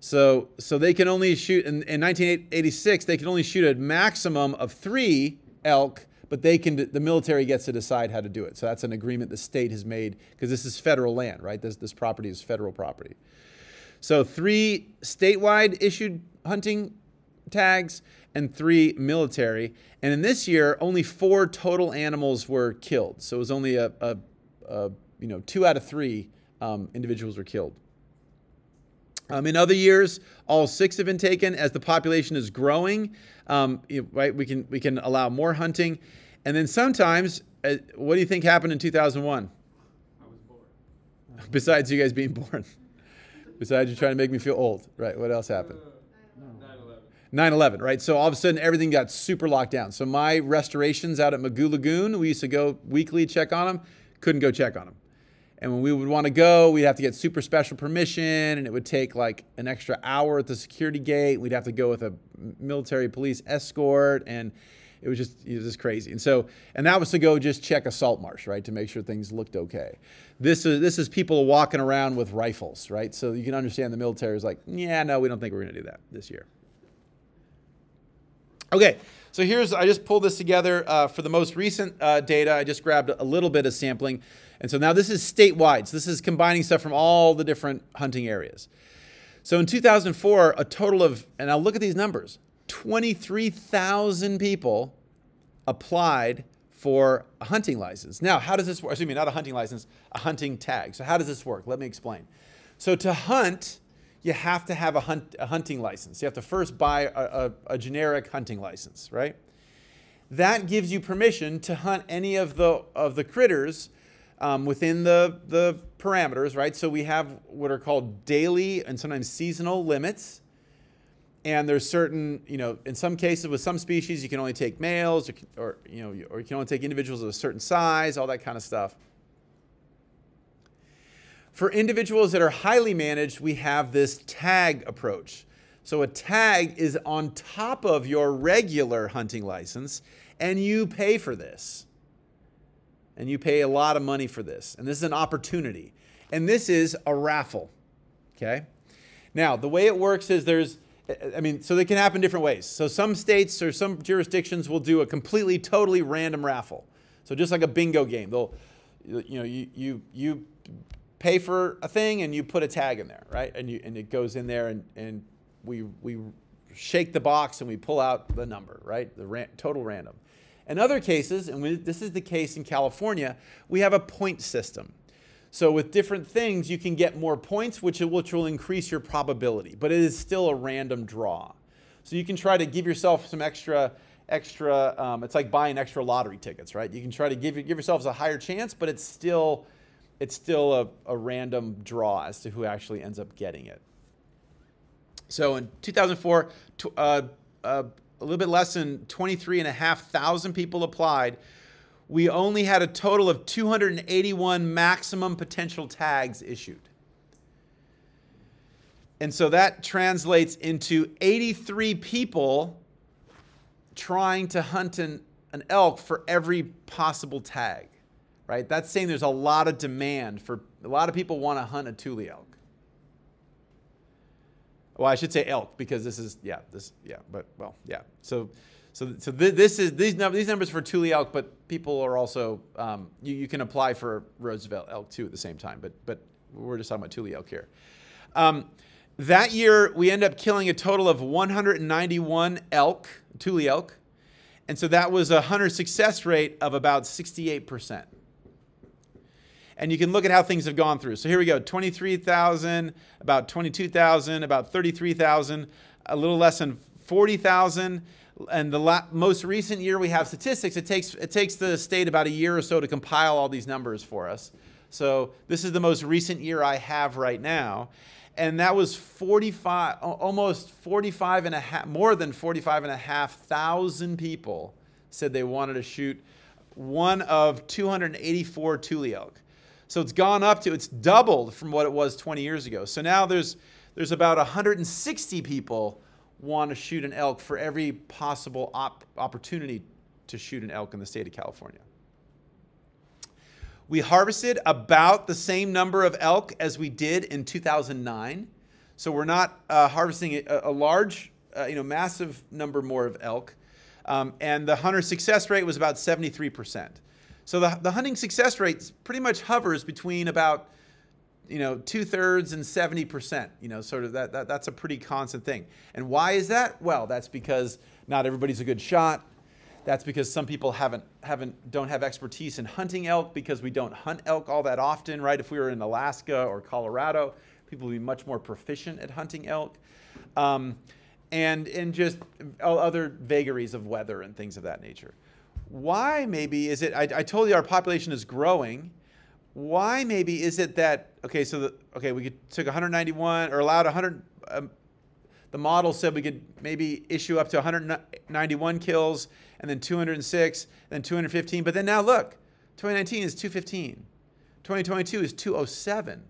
So, so they can only shoot in, in 1986. They can only shoot a maximum of three elk, but they can. The military gets to decide how to do it. So that's an agreement the state has made because this is federal land, right? This this property is federal property. So three statewide issued hunting tags and three military. And in this year, only four total animals were killed. So it was only a, a, a you know two out of three um, individuals were killed. Um, in other years, all six have been taken. As the population is growing, um, right, we can we can allow more hunting, and then sometimes, uh, what do you think happened in 2001? I was bored. Besides you guys being born, besides you trying to make me feel old, right? What else happened? 9 11. right? So all of a sudden everything got super locked down. So my restorations out at Mugu Lagoon, we used to go weekly check on them, couldn't go check on them. And when we would want to go, we'd have to get super special permission, and it would take like an extra hour at the security gate. We'd have to go with a military police escort, and it was just it was just crazy. And so, and that was to go just check a salt marsh, right, to make sure things looked okay. This is this is people walking around with rifles, right? So you can understand the military is like, yeah, no, we don't think we're going to do that this year. Okay, so here's, I just pulled this together uh, for the most recent uh, data. I just grabbed a little bit of sampling. And so now this is statewide. So this is combining stuff from all the different hunting areas. So in 2004, a total of, and now look at these numbers 23,000 people applied for a hunting license. Now, how does this work? Excuse me, not a hunting license, a hunting tag. So, how does this work? Let me explain. So, to hunt, you have to have a, hunt, a hunting license. You have to first buy a, a, a generic hunting license, right? That gives you permission to hunt any of the of the critters um, within the the parameters, right? So we have what are called daily and sometimes seasonal limits, and there's certain, you know, in some cases with some species you can only take males, or, or you know, or you can only take individuals of a certain size, all that kind of stuff. For individuals that are highly managed, we have this tag approach. So a tag is on top of your regular hunting license, and you pay for this. And you pay a lot of money for this. And this is an opportunity. And this is a raffle. Okay? Now, the way it works is there's, I mean, so they can happen different ways. So some states or some jurisdictions will do a completely, totally random raffle. So just like a bingo game, they'll, you know, you you you pay for a thing and you put a tag in there, right? And you and it goes in there and and we we shake the box and we pull out the number, right? The ran, total random. In other cases, and we, this is the case in California, we have a point system. So with different things, you can get more points, which, which will increase your probability, but it is still a random draw. So you can try to give yourself some extra, extra. Um, it's like buying extra lottery tickets, right? You can try to give give yourselves a higher chance, but it's still, it's still a, a random draw as to who actually ends up getting it. So in 2004, tw- uh, uh, a little bit less than 23,500 people applied. We only had a total of 281 maximum potential tags issued. And so that translates into 83 people trying to hunt an, an elk for every possible tag, right? That's saying there's a lot of demand for a lot of people want to hunt a tule elk. Well, I should say elk because this is yeah this yeah but well yeah so so so th- this is these numbers these numbers for tule elk but people are also um, you, you can apply for Roosevelt elk too at the same time but but we're just talking about tule elk here. Um, that year we end up killing a total of 191 elk tule elk, and so that was a hunter success rate of about 68 percent and you can look at how things have gone through. So here we go 23,000, about 22,000, about 33,000, a little less than 40,000. And the la- most recent year we have statistics, it takes, it takes the state about a year or so to compile all these numbers for us. So this is the most recent year I have right now. And that was 45, almost 45 and a half, more than 45 and a half thousand people said they wanted to shoot one of 284 tule elk. So it's gone up to, it's doubled from what it was 20 years ago. So now there's, there's about 160 people want to shoot an elk for every possible op- opportunity to shoot an elk in the state of California. We harvested about the same number of elk as we did in 2009. So we're not uh, harvesting a, a large, uh, you know, massive number more of elk. Um, and the hunter success rate was about 73%. So the, the hunting success rate pretty much hovers between about you know two thirds and 70%. You know, sort of that, that that's a pretty constant thing. And why is that? Well, that's because not everybody's a good shot. That's because some people haven't haven't don't have expertise in hunting elk because we don't hunt elk all that often, right? If we were in Alaska or Colorado, people would be much more proficient at hunting elk. Um, and and just other vagaries of weather and things of that nature why maybe is it I, I, told you our population is growing. Why maybe is it that okay so the, okay we took 191 or allowed 100 um, the model said we could maybe issue up to 191 kills and then 206 then 215 but then now look 2019 is 215 2022 is 207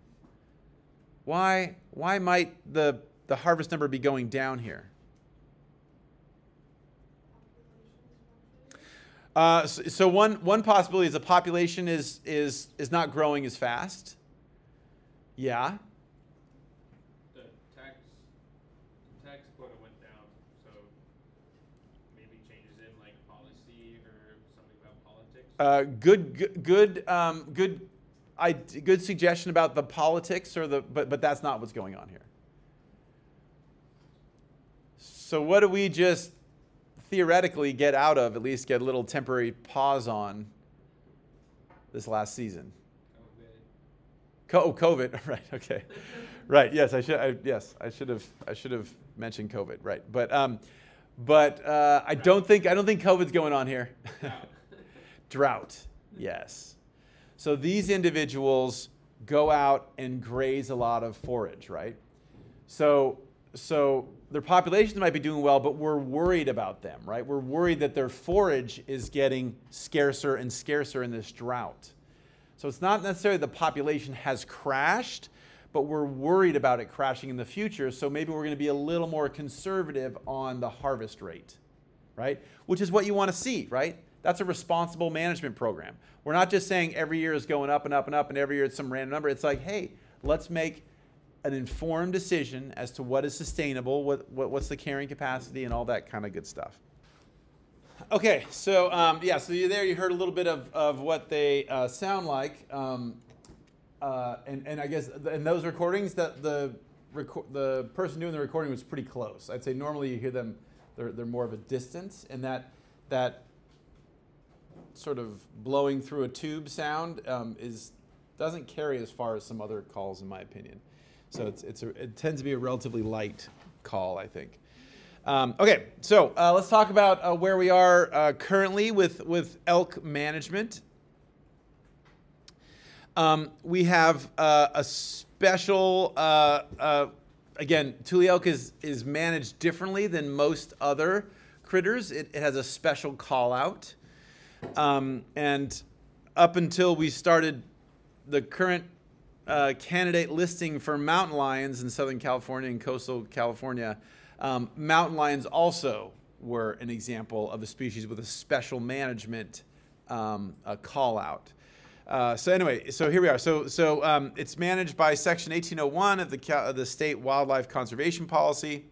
why why might the the harvest number be going down here Uh, so, so, one, one possibility is the population is, is, is not growing as fast. Yeah. The tax, tax quota went down, so maybe changes in like policy or something about politics. Uh, good, good, good, um, good, I, good suggestion about the politics or the, but, but that's not what's going on here. So what do we just theoretically get out of, at least get a little temporary pause on this last season? COVID. oh, COVID. Right. Okay. right. Yes, I should. I, yes, I should have. I should have mentioned COVID. Right. But um, but uh, I don't think I don't think COVID's going on here. Drought. Yes. So these individuals go out and graze a lot of forage. Right. So so their populations might be doing well, but we're worried about them, right? We're worried that their forage is getting scarcer and scarcer in this drought. So it's not necessarily the population has crashed, but we're worried about it crashing in the future. So maybe we're going to be a little more conservative on the harvest rate, right? Which is what you want to see, right? That's a responsible management program. We're not just saying every year is going up and up and up and every year it's some random number. It's like, hey, let's make an informed decision as to what is sustainable, what, what, what's the carrying capacity, and all that kind of good stuff. Okay, so um, yeah, so you there you heard a little bit of, of what they uh, sound like, um, uh, and and I guess in those recordings that the the person doing the recording was pretty close. I'd say normally you hear them they're they're more of a distance, and that that sort of blowing through a tube sound um, is doesn't carry as far as some other calls, in my opinion. So it's, it's a, it tends to be a relatively light call, I think. Um, okay, so uh, let's talk about uh, where we are uh, currently with, with elk management. Um, we have uh, a special, uh, uh, again, Tule elk is, is managed differently than most other critters, it, it has a special call out. Um, and up until we started the current uh, candidate listing for mountain lions in Southern California and coastal California, um, mountain lions also were an example of a species with a special management um, a call out. Uh, so anyway, so here we are. So so um, it's managed by Section 1801 of the of the state wildlife conservation policy,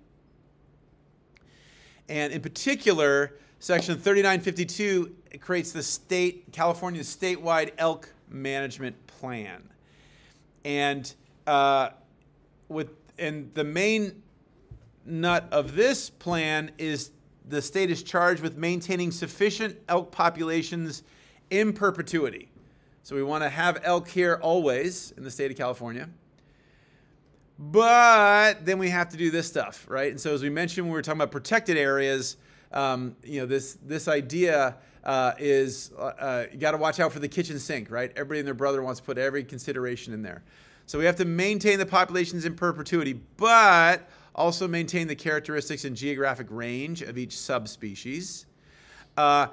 and in particular, Section 3952 creates the state California statewide elk management plan, and uh, with and the main nut of this plan is the state is charged with maintaining sufficient elk populations in perpetuity. So we want to have elk here always in the state of California. But then we have to do this stuff, right? And so as we mentioned when we were talking about protected areas, um, you know, this this idea uh, is uh, uh, you got to watch out for the kitchen sink, right? Everybody and their brother wants to put every consideration in there. So we have to maintain the populations in perpetuity, but also maintain the characteristics and geographic range of each subspecies. Uh,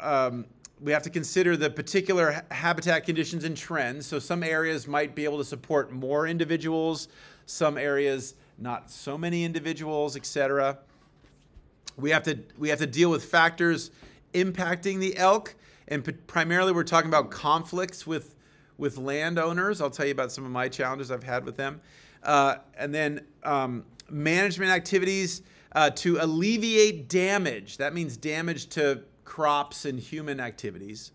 um, we have to consider the particular ha- habitat conditions and trends. So some areas might be able to support more individuals, some areas not so many individuals, etc. We have to we have to deal with factors impacting the elk, and primarily we're talking about conflicts with with landowners. I'll tell you about some of my challenges I've had with them, uh, and then um, management activities uh, to alleviate damage. That means damage to crops and human activities.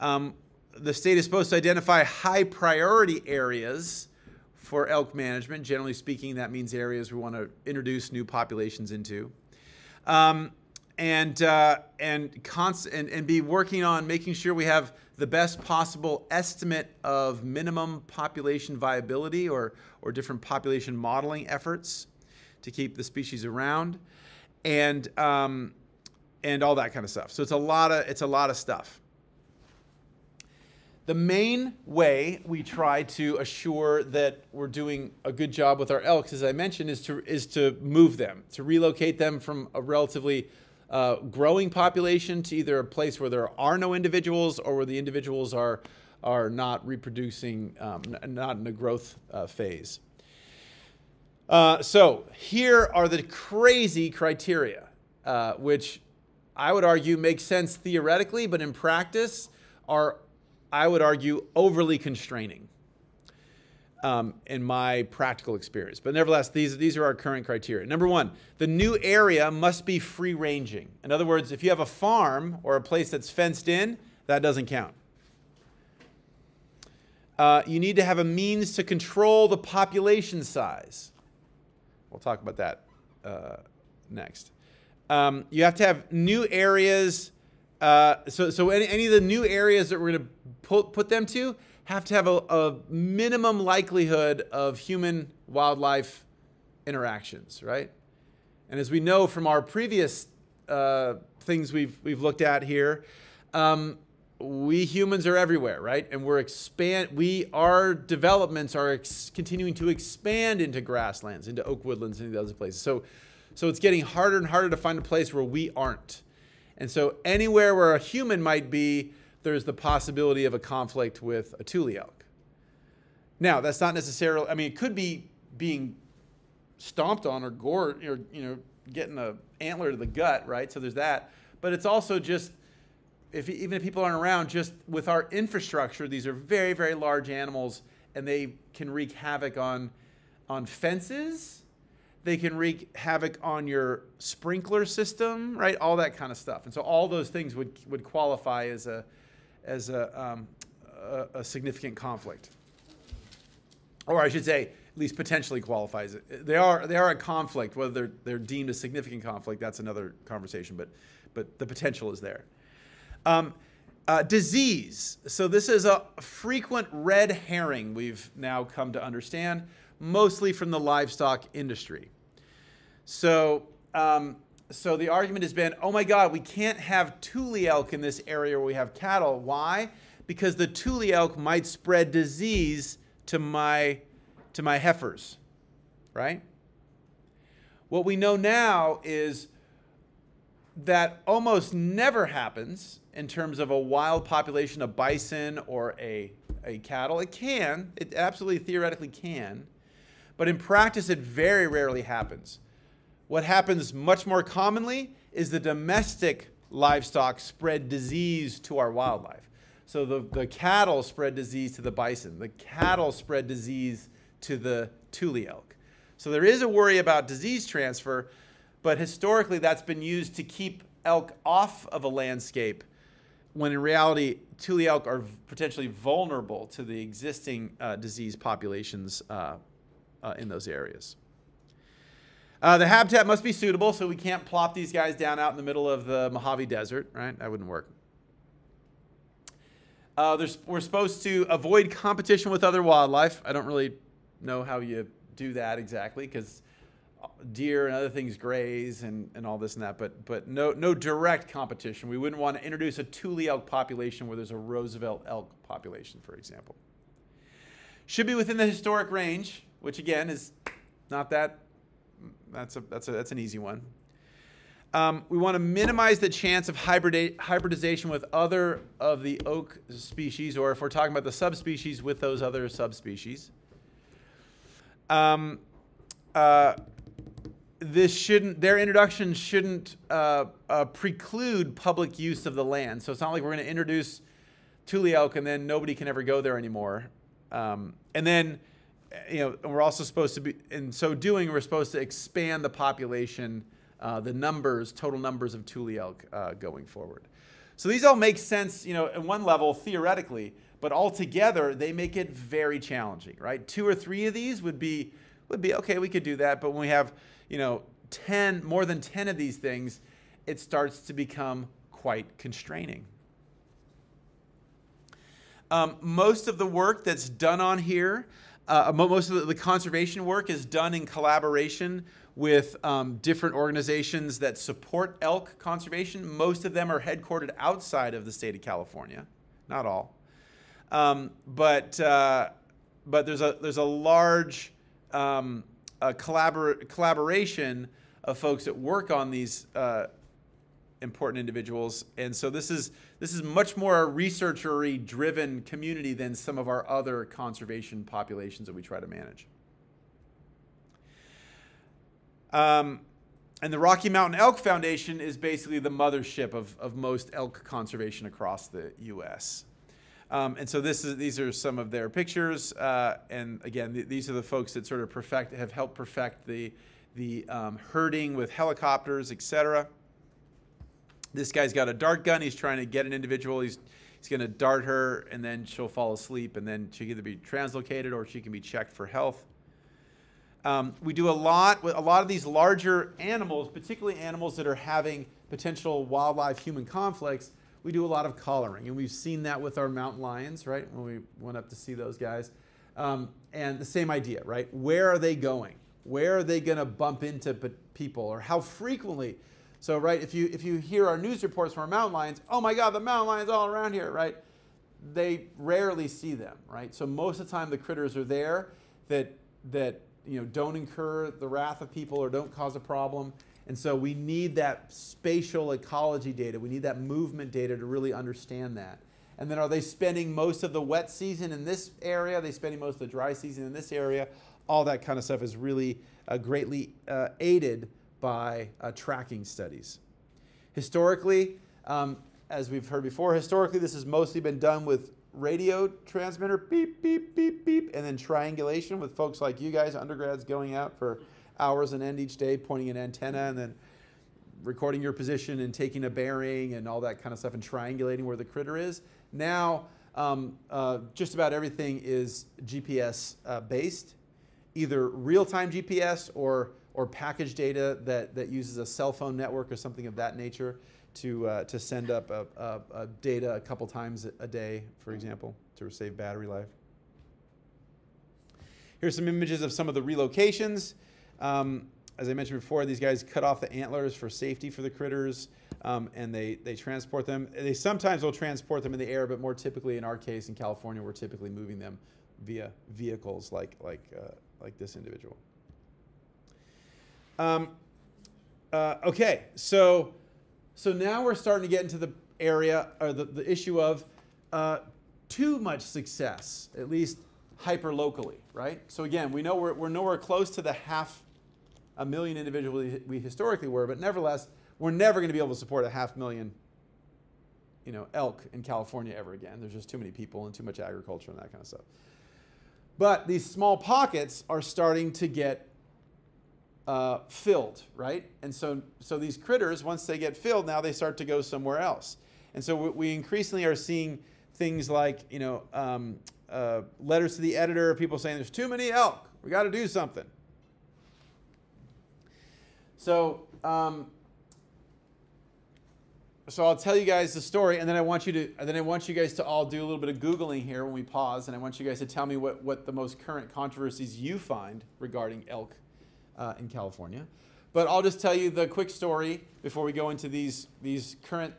Um, the state is supposed to identify high priority areas for elk management. Generally speaking, that means areas we want to introduce new populations into. Um, and, uh, and, const- and, and be working on making sure we have the best possible estimate of minimum population viability or, or different population modeling efforts to keep the species around. And, um, and all that kind of stuff. So it's a lot of it's a lot of stuff. The main way we try to assure that we're doing a good job with our elks, as I mentioned, is to is to move them, to relocate them from a relatively uh, growing population to either a place where there are no individuals or where the individuals are are not reproducing, um, not in a growth uh, phase. Uh, so here are the crazy criteria, uh, which I would argue make sense theoretically, but in practice are, I would argue, overly constraining um, in my practical experience. But nevertheless, these, these are our current criteria. Number one, the new area must be free ranging. In other words, if you have a farm or a place that's fenced in, that doesn't count. Uh, you need to have a means to control the population size. We'll talk about that uh, next. Um, you have to have new areas. Uh, so, so any, any of the new areas that we're going to put, put them to have to have a, a minimum likelihood of human wildlife interactions, right? And as we know from our previous uh, things we've, we've looked at here, um, we humans are everywhere, right? And we're expand. We our developments are ex- continuing to expand into grasslands, into oak woodlands, and into other places. So, so it's getting harder and harder to find a place where we aren't. And so anywhere where a human might be, there's the possibility of a conflict with a tule elk. Now, that's not necessarily. I mean, it could be being stomped on or gored, or you know, getting a antler to the gut, right? So there's that. But it's also just if even if people aren't around, just with our infrastructure, these are very, very large animals, and they can wreak havoc on on fences. They can wreak havoc on your sprinkler system, right? All that kind of stuff. And so all those things would would qualify as a as a, um, a, a significant conflict, or I should say, at least potentially qualifies it. They are they are a conflict. Whether they're they're deemed a significant conflict, that's another conversation. But but the potential is there. Um, uh, disease. So, this is a frequent red herring we've now come to understand, mostly from the livestock industry. So, um, so the argument has been oh my God, we can't have tule elk in this area where we have cattle. Why? Because the tule elk might spread disease to my, to my heifers, right? What we know now is that almost never happens in terms of a wild population of bison or a, a cattle. It can, it absolutely theoretically can, but in practice, it very rarely happens. What happens much more commonly is the domestic livestock spread disease to our wildlife. So the, the cattle spread disease to the bison, the cattle spread disease to the tule elk. So there is a worry about disease transfer, but historically that's been used to keep elk off of a landscape when in reality tule elk are potentially vulnerable to the existing uh, disease populations uh, uh, in those areas. Uh, the habitat must be suitable, so we can't plop these guys down out in the middle of the Mojave Desert, right? That wouldn't work. Uh, we're supposed to avoid competition with other wildlife. I don't really know how you do that exactly because deer and other things graze and, and all this and that, but, but no, no direct competition. We wouldn't want to introduce a Tule elk population where there's a Roosevelt elk population, for example. Should be within the historic range, which again is not that, that's, a, that's, a, that's an easy one. Um, we want to minimize the chance of hybridization with other of the oak species, or if we're talking about the subspecies, with those other subspecies. Um, uh, this shouldn't their introduction shouldn't uh, uh, preclude public use of the land. So it's not like we're going to introduce Tule elk and then nobody can ever go there anymore. Um, and then, you know, and we're also supposed to be in so doing we're supposed to expand the population, uh, the numbers, total numbers of Tule elk uh, going forward. So these all make sense, you know, at one level theoretically, but altogether they make it very challenging, right? Two or three of these would be would be okay. We could do that, but when we have you know, 10, more than 10 of these things, it starts to become quite constraining. Um, most of the work that's done on here, uh, most of the, the, conservation work is done in collaboration with um, different organizations that support elk conservation. Most of them are headquartered outside of the state of California, not all. Um, but, uh, but there's, a, there's a large um, a collabor- collaboration of folks that work on these uh, important individuals. And so this is this is much more a researchery driven community than some of our other conservation populations that we try to manage. Um, and the Rocky Mountain Elk Foundation is basically the mothership of, of most elk conservation across the U.S. Um, and so this is these are some of their pictures, uh, and again, th these are the folks that sort of perfect have helped perfect the the um, herding with helicopters, etc. This guy's got a dart gun. He's trying to get an individual. He's he's going to dart her, and then she'll fall asleep, and then she can either be translocated or she can be checked for health. Um, we do a lot with a lot of these larger animals, particularly animals that are having potential wildlife human conflicts we do a lot of collaring, and we've seen that with our mountain lions, right? When we went up to see those guys. Um, and the same idea, right? Where are they going? Where are they going to bump into people, or how frequently? So, right, if you if you hear our news reports from our mountain lions, oh my God, the mountain lions all around here, right? They rarely see them, right? So most of the time, the critters are there that that you know don't incur the wrath of people or don't cause a problem and so we need that spatial ecology data. We need that movement data to really understand that. And then are they spending most of the wet season in this area? Are they spending most of the dry season in this area? All that kind of stuff is really uh, greatly uh, aided by uh, tracking studies. Historically, um, as we've heard before, historically this has mostly been done with radio transmitter, beep, beep, beep, beep, and then triangulation with folks like you guys, undergrads, going out for hours on end each day pointing an antenna and then recording your position and taking a bearing and all that kind of stuff and triangulating where the critter is. Now, um, uh, just about everything is GPS uh, based, either real-time GPS or, or package data that, that uses a cell phone network or something of that nature to, uh, to send up a, a, a data a couple times a day, for example, to save battery life. Here's some images of some of the relocations. Um, as I mentioned before, these guys cut off the antlers for safety for the critters, um, and they, they transport them. They sometimes will transport them in the air, but more typically, in our case, in California, we're typically moving them via vehicles like, like, uh, like this individual. Um, uh, okay, so so now we're starting to get into the area or the, the issue of uh, too much success, at least hyper locally, right? So again, we know we're, we're nowhere close to the half a million individuals we, historically were, but nevertheless, we're never going to be able to support a half million, you know, elk in California ever again. There's just too many people and too much agriculture and that kind of stuff. But these small pockets are starting to get uh, filled, right? And so, so these critters, once they get filled, now they start to go somewhere else. And so we- increasingly are seeing things like, you know, um, uh, letters to the editor, people saying there's too many elk, we got to do something. So, um, so I'll tell you guys the story, and then I want you to, then I want you guys to all do a little bit of googling here when we pause, and I want you guys to tell me what what the most current controversies you find regarding elk uh, in California. But I'll just tell you the quick story before we go into these these current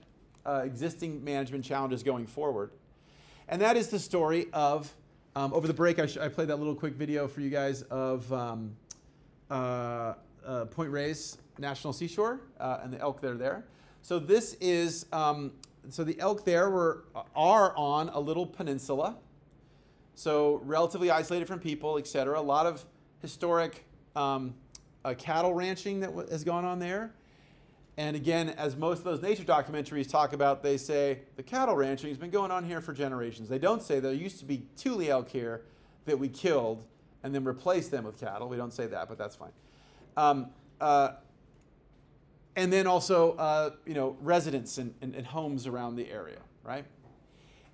uh, existing management challenges going forward, and that is the story of um, over the break. I, I played that little quick video for you guys of um, uh, uh, Point Reyes National Seashore uh, and the elk that are there. So this is um, so the elk there were are on a little peninsula, so relatively isolated from people, et cetera. A lot of historic um, uh, cattle ranching that has gone on there. And again, as most of those nature documentaries talk about, they say the cattle ranching has been going on here for generations. They don't say there used to be Tule elk here that we killed and then replaced them with cattle. We don't say that, but that's fine. Um, uh, and then also, uh, you know, residents and, and, and homes around the area, right?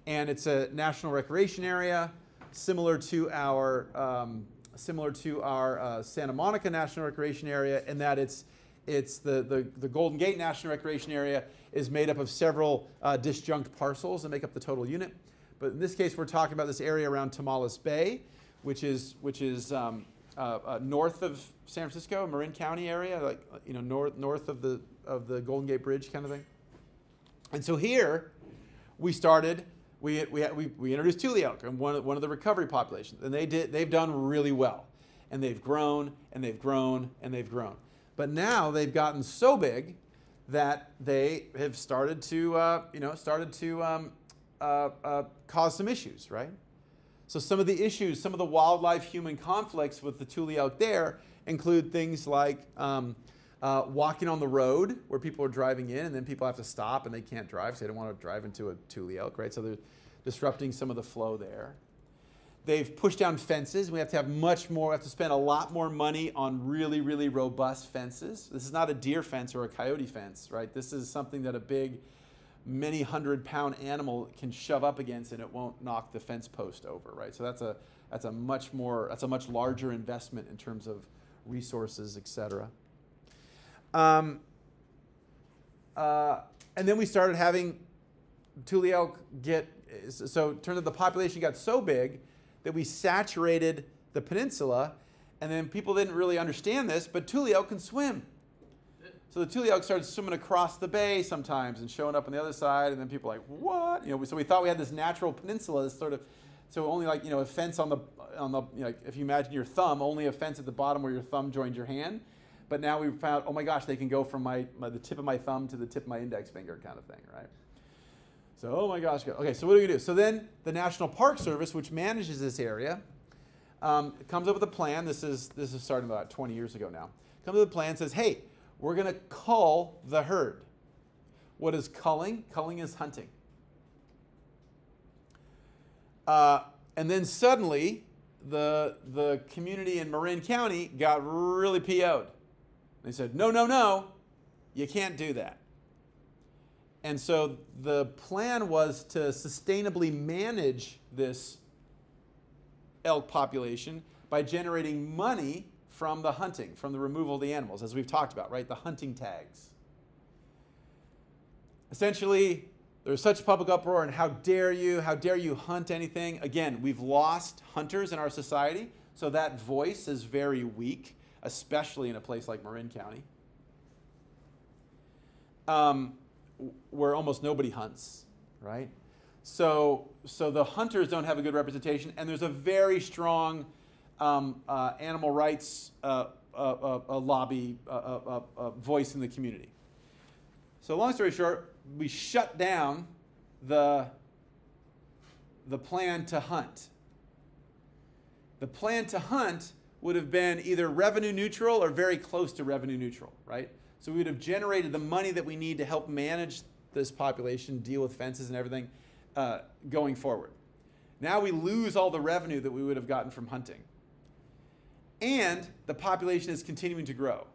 And it's a national recreation area, similar to our um, similar to our uh, Santa Monica National Recreation Area, in that it's it's the, the, the Golden Gate National Recreation Area is made up of several uh, disjunct parcels that make up the total unit. But in this case, we're talking about this area around Tomales Bay, which is which is um, uh, uh, north of San Francisco, Marin County area, like uh, you know north north of the of the Golden Gate Bridge kind of thing. And so here, we started. We, we, we, we introduced elk and one one of the recovery populations, and they did they've done really well, and they've grown and they've grown and they've grown. But now they've gotten so big that they have started to uh, you know started to um, uh, uh, cause some issues, right? So some of the issues, some of the wildlife human conflicts with the Tule elk there include things like um, uh, walking on the road where people are driving in and then people have to stop and they can't drive, so they don't want to drive into a Tule elk, right? So they're disrupting some of the flow there. They've pushed down fences. We have to have much more, we have to spend a lot more money on really, really robust fences. This is not a deer fence or a coyote fence, right? This is something that a big, many hundred pound animal can shove up against and it won't knock the fence post over, right? So that's a, that's a much more, that's a much larger investment in terms of resources, et cetera. Um, uh, and then we started having Tule elk get so turned out the population got so big that we saturated the peninsula, and then people didn't really understand this, but Tule elk can swim. So the Tule elk started swimming across the bay sometimes and showing up on the other side, and then people were like, what? You know, so we thought we had this natural peninsula, this sort of, so only like you know a fence on the on the you know, if you imagine your thumb, only a fence at the bottom where your thumb joined your hand. But now we've found, oh my gosh, they can go from my, my the tip of my thumb to the tip of my index finger, kind of thing, right? So, oh my gosh. Okay, so what do we do? So then the National Park Service, which manages this area, um, comes up with a plan. This is this is starting about 20 years ago now. Comes up with a plan says, hey, we're going to cull the herd. What is culling? Culling is hunting. Uh, and then suddenly, the the community in Marin County got really PO'd. They said, no, no, no, you can't do that. And so the plan was to sustainably manage this elk population by generating money from the hunting, from the removal of the animals, as we've talked about, right? The hunting tags. Essentially, there was such public uproar, and how dare you, how dare you hunt anything? Again, we've lost hunters in our society, so that voice is very weak, especially in a place like Marin County. Um, where almost nobody hunts, right? So, so the hunters don't have a good representation, and there's a very strong um, uh, animal rights uh, a, a, a lobby, a voice in the community. So long story short, we shut down the, the plan to hunt. The plan to hunt would have been either revenue neutral or very close to revenue neutral, right? So we would have generated the money that we need to help manage this population, deal with fences and everything uh, going forward. Now we lose all the revenue that we would have gotten from hunting. And the population is continuing to grow.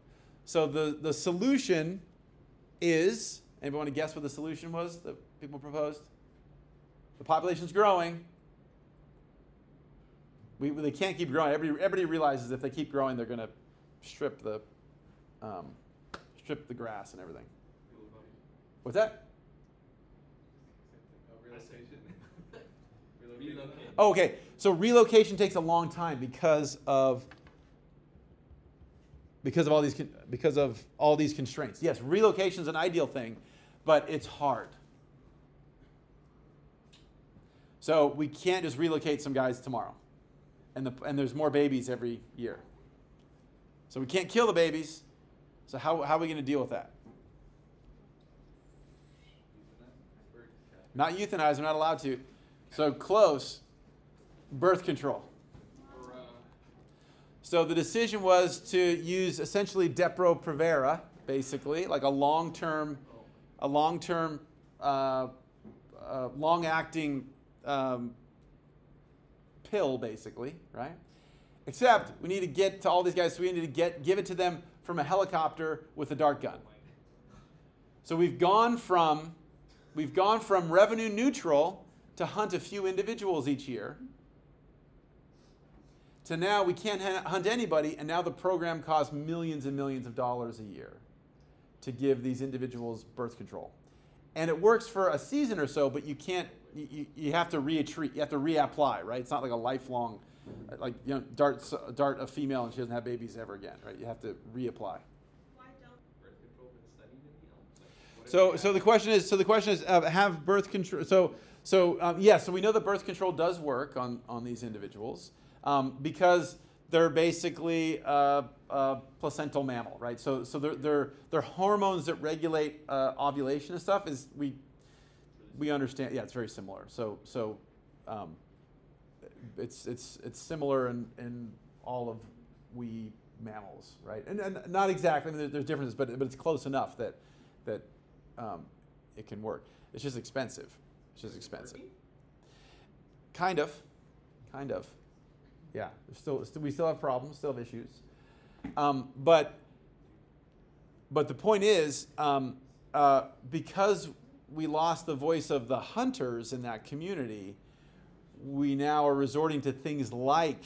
So the, the solution is anybody want to guess what the solution was that people proposed? The population's growing. We, they can't keep growing. Everybody, everybody realizes if they keep growing, they're going to strip the um, strip the grass and everything. What's that? Relocation. Oh, okay. So relocation takes a long time because of because of all these because of all these constraints. Yes, relocation is an ideal thing, but it's hard. So we can't just relocate some guys tomorrow, and the and there's more babies every year. So we can't kill the babies. So how how are we going to deal with that? Not euthanize. We're not allowed to. So close. Birth control. So the decision was to use essentially Depo-Provera, basically, like a long-term, a long-term, uh, uh, long-acting um, pill, basically, right? Except we need to get to all these guys, so we need to get give it to them from a helicopter with a dart gun. So we've gone from we've gone from revenue neutral to hunt a few individuals each year to now we can't hunt anybody, and now the program costs millions and millions of dollars a year to give these individuals birth control. And it works for a season or so, but you can't, you, you, you have to retreat, you have to reapply, right? It's not like a lifelong, like, you know, dart, dart a female and she doesn't have babies ever again, right? You have to reapply. Why don't birth control been studied in the Like, what if So, so the question is, so the question is, uh, have birth control. So, so um, yes, so we know that birth control does work on on these individuals um, because they're basically uh, a placental mammal, right? So, so they're they're, they're hormones that regulate uh, ovulation and stuff. Is we we understand? Yeah, it's very similar. So, so um, it's it's it's similar in in all of we mammals, right? And, and not exactly. I mean, there, there's differences, but but it's close enough that that um, it can work. It's just expensive. It's just expensive. Kind of, kind of. Yeah, there's still, still we still have problems, still have issues, um, but but the point is um, uh, because we lost the voice of the hunters in that community, we now are resorting to things like,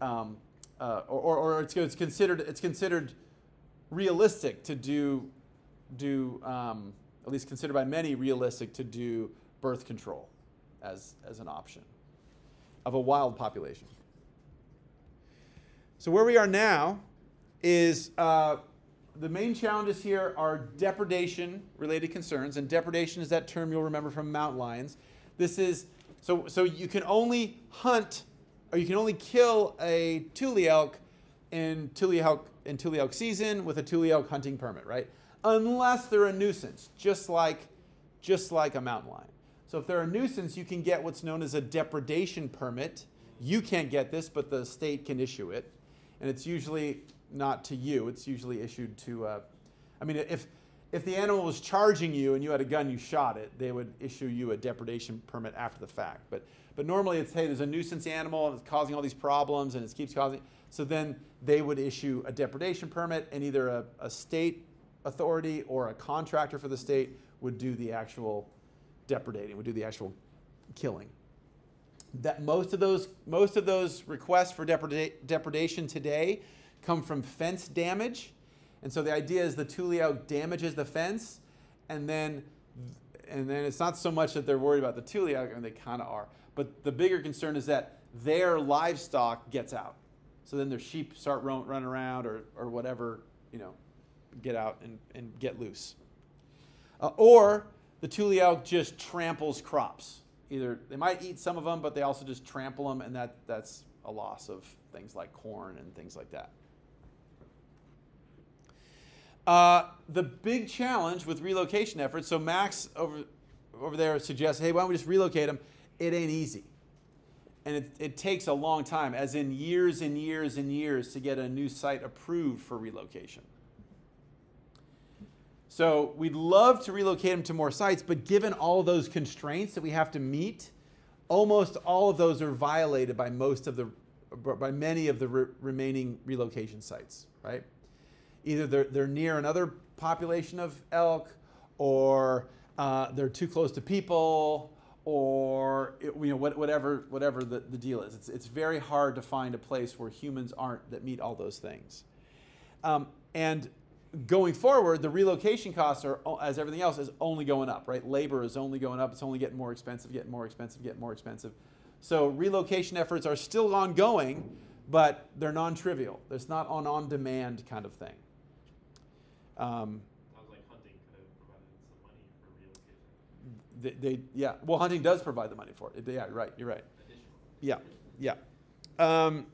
um, uh, or, or it's, it's considered it's considered realistic to do do um, at least considered by many realistic to do birth control as as an option of a wild population. So where we are now is uh, the main challenges here are depredation related concerns, and depredation is that term you'll remember from mountain lions. This is so so you can only hunt or you can only kill a tule elk in tule elk in tule elk season with a tule elk hunting permit, right? Unless they're a nuisance, just like just like a mountain lion. So if they're a nuisance, you can get what's known as a depredation permit. You can't get this, but the state can issue it, and it's usually not to you. It's usually issued to. Uh, I mean, if if the animal was charging you and you had a gun, you shot it, they would issue you a depredation permit after the fact. But but normally it's hey, there's a nuisance animal and it's causing all these problems and it keeps causing. So then they would issue a depredation permit, and either a, a state authority or a contractor for the state would do the actual depredating, would do the actual killing. That most of those most of those requests for depreda- depredation today come from fence damage, and so the idea is the elk damages the fence, and then and then it's not so much that they're worried about the tule elk, and they kind of are, but the bigger concern is that their livestock gets out. So then their sheep start running around or, or whatever, you know, get out and, and get loose. Uh, or the tule elk just tramples crops. Either they might eat some of them, but they also just trample them, and that, that's a loss of things like corn and things like that. Uh, the big challenge with relocation efforts. So Max over over there suggests, hey, why don't we just relocate them? It ain't easy, and it, it takes a long time, as in years and years and years, to get a new site approved for relocation. So we'd love to relocate them to more sites, but given all those constraints that we have to meet, almost all of those are violated by most of the by many of the re- remaining relocation sites, right? Either they're, they're near another population of elk, or uh, they're too close to people, or it- you know what- whatever whatever the, the deal is. It's, it's very hard to find a place where humans aren't that meet all those things. Um, and going forward, the relocation costs are, as everything else, is only going up, right? Labor is only going up. It's only getting more expensive, getting more expensive, getting more expensive. So relocation efforts are still ongoing, but they're non-trivial. It's not an on-demand kind of thing. Um, Sounds like hunting could have provided some money for relocation. they, they, yeah. Well, hunting does provide the money for it. Yeah, right. You're right. Additional. Yeah, yeah. Um,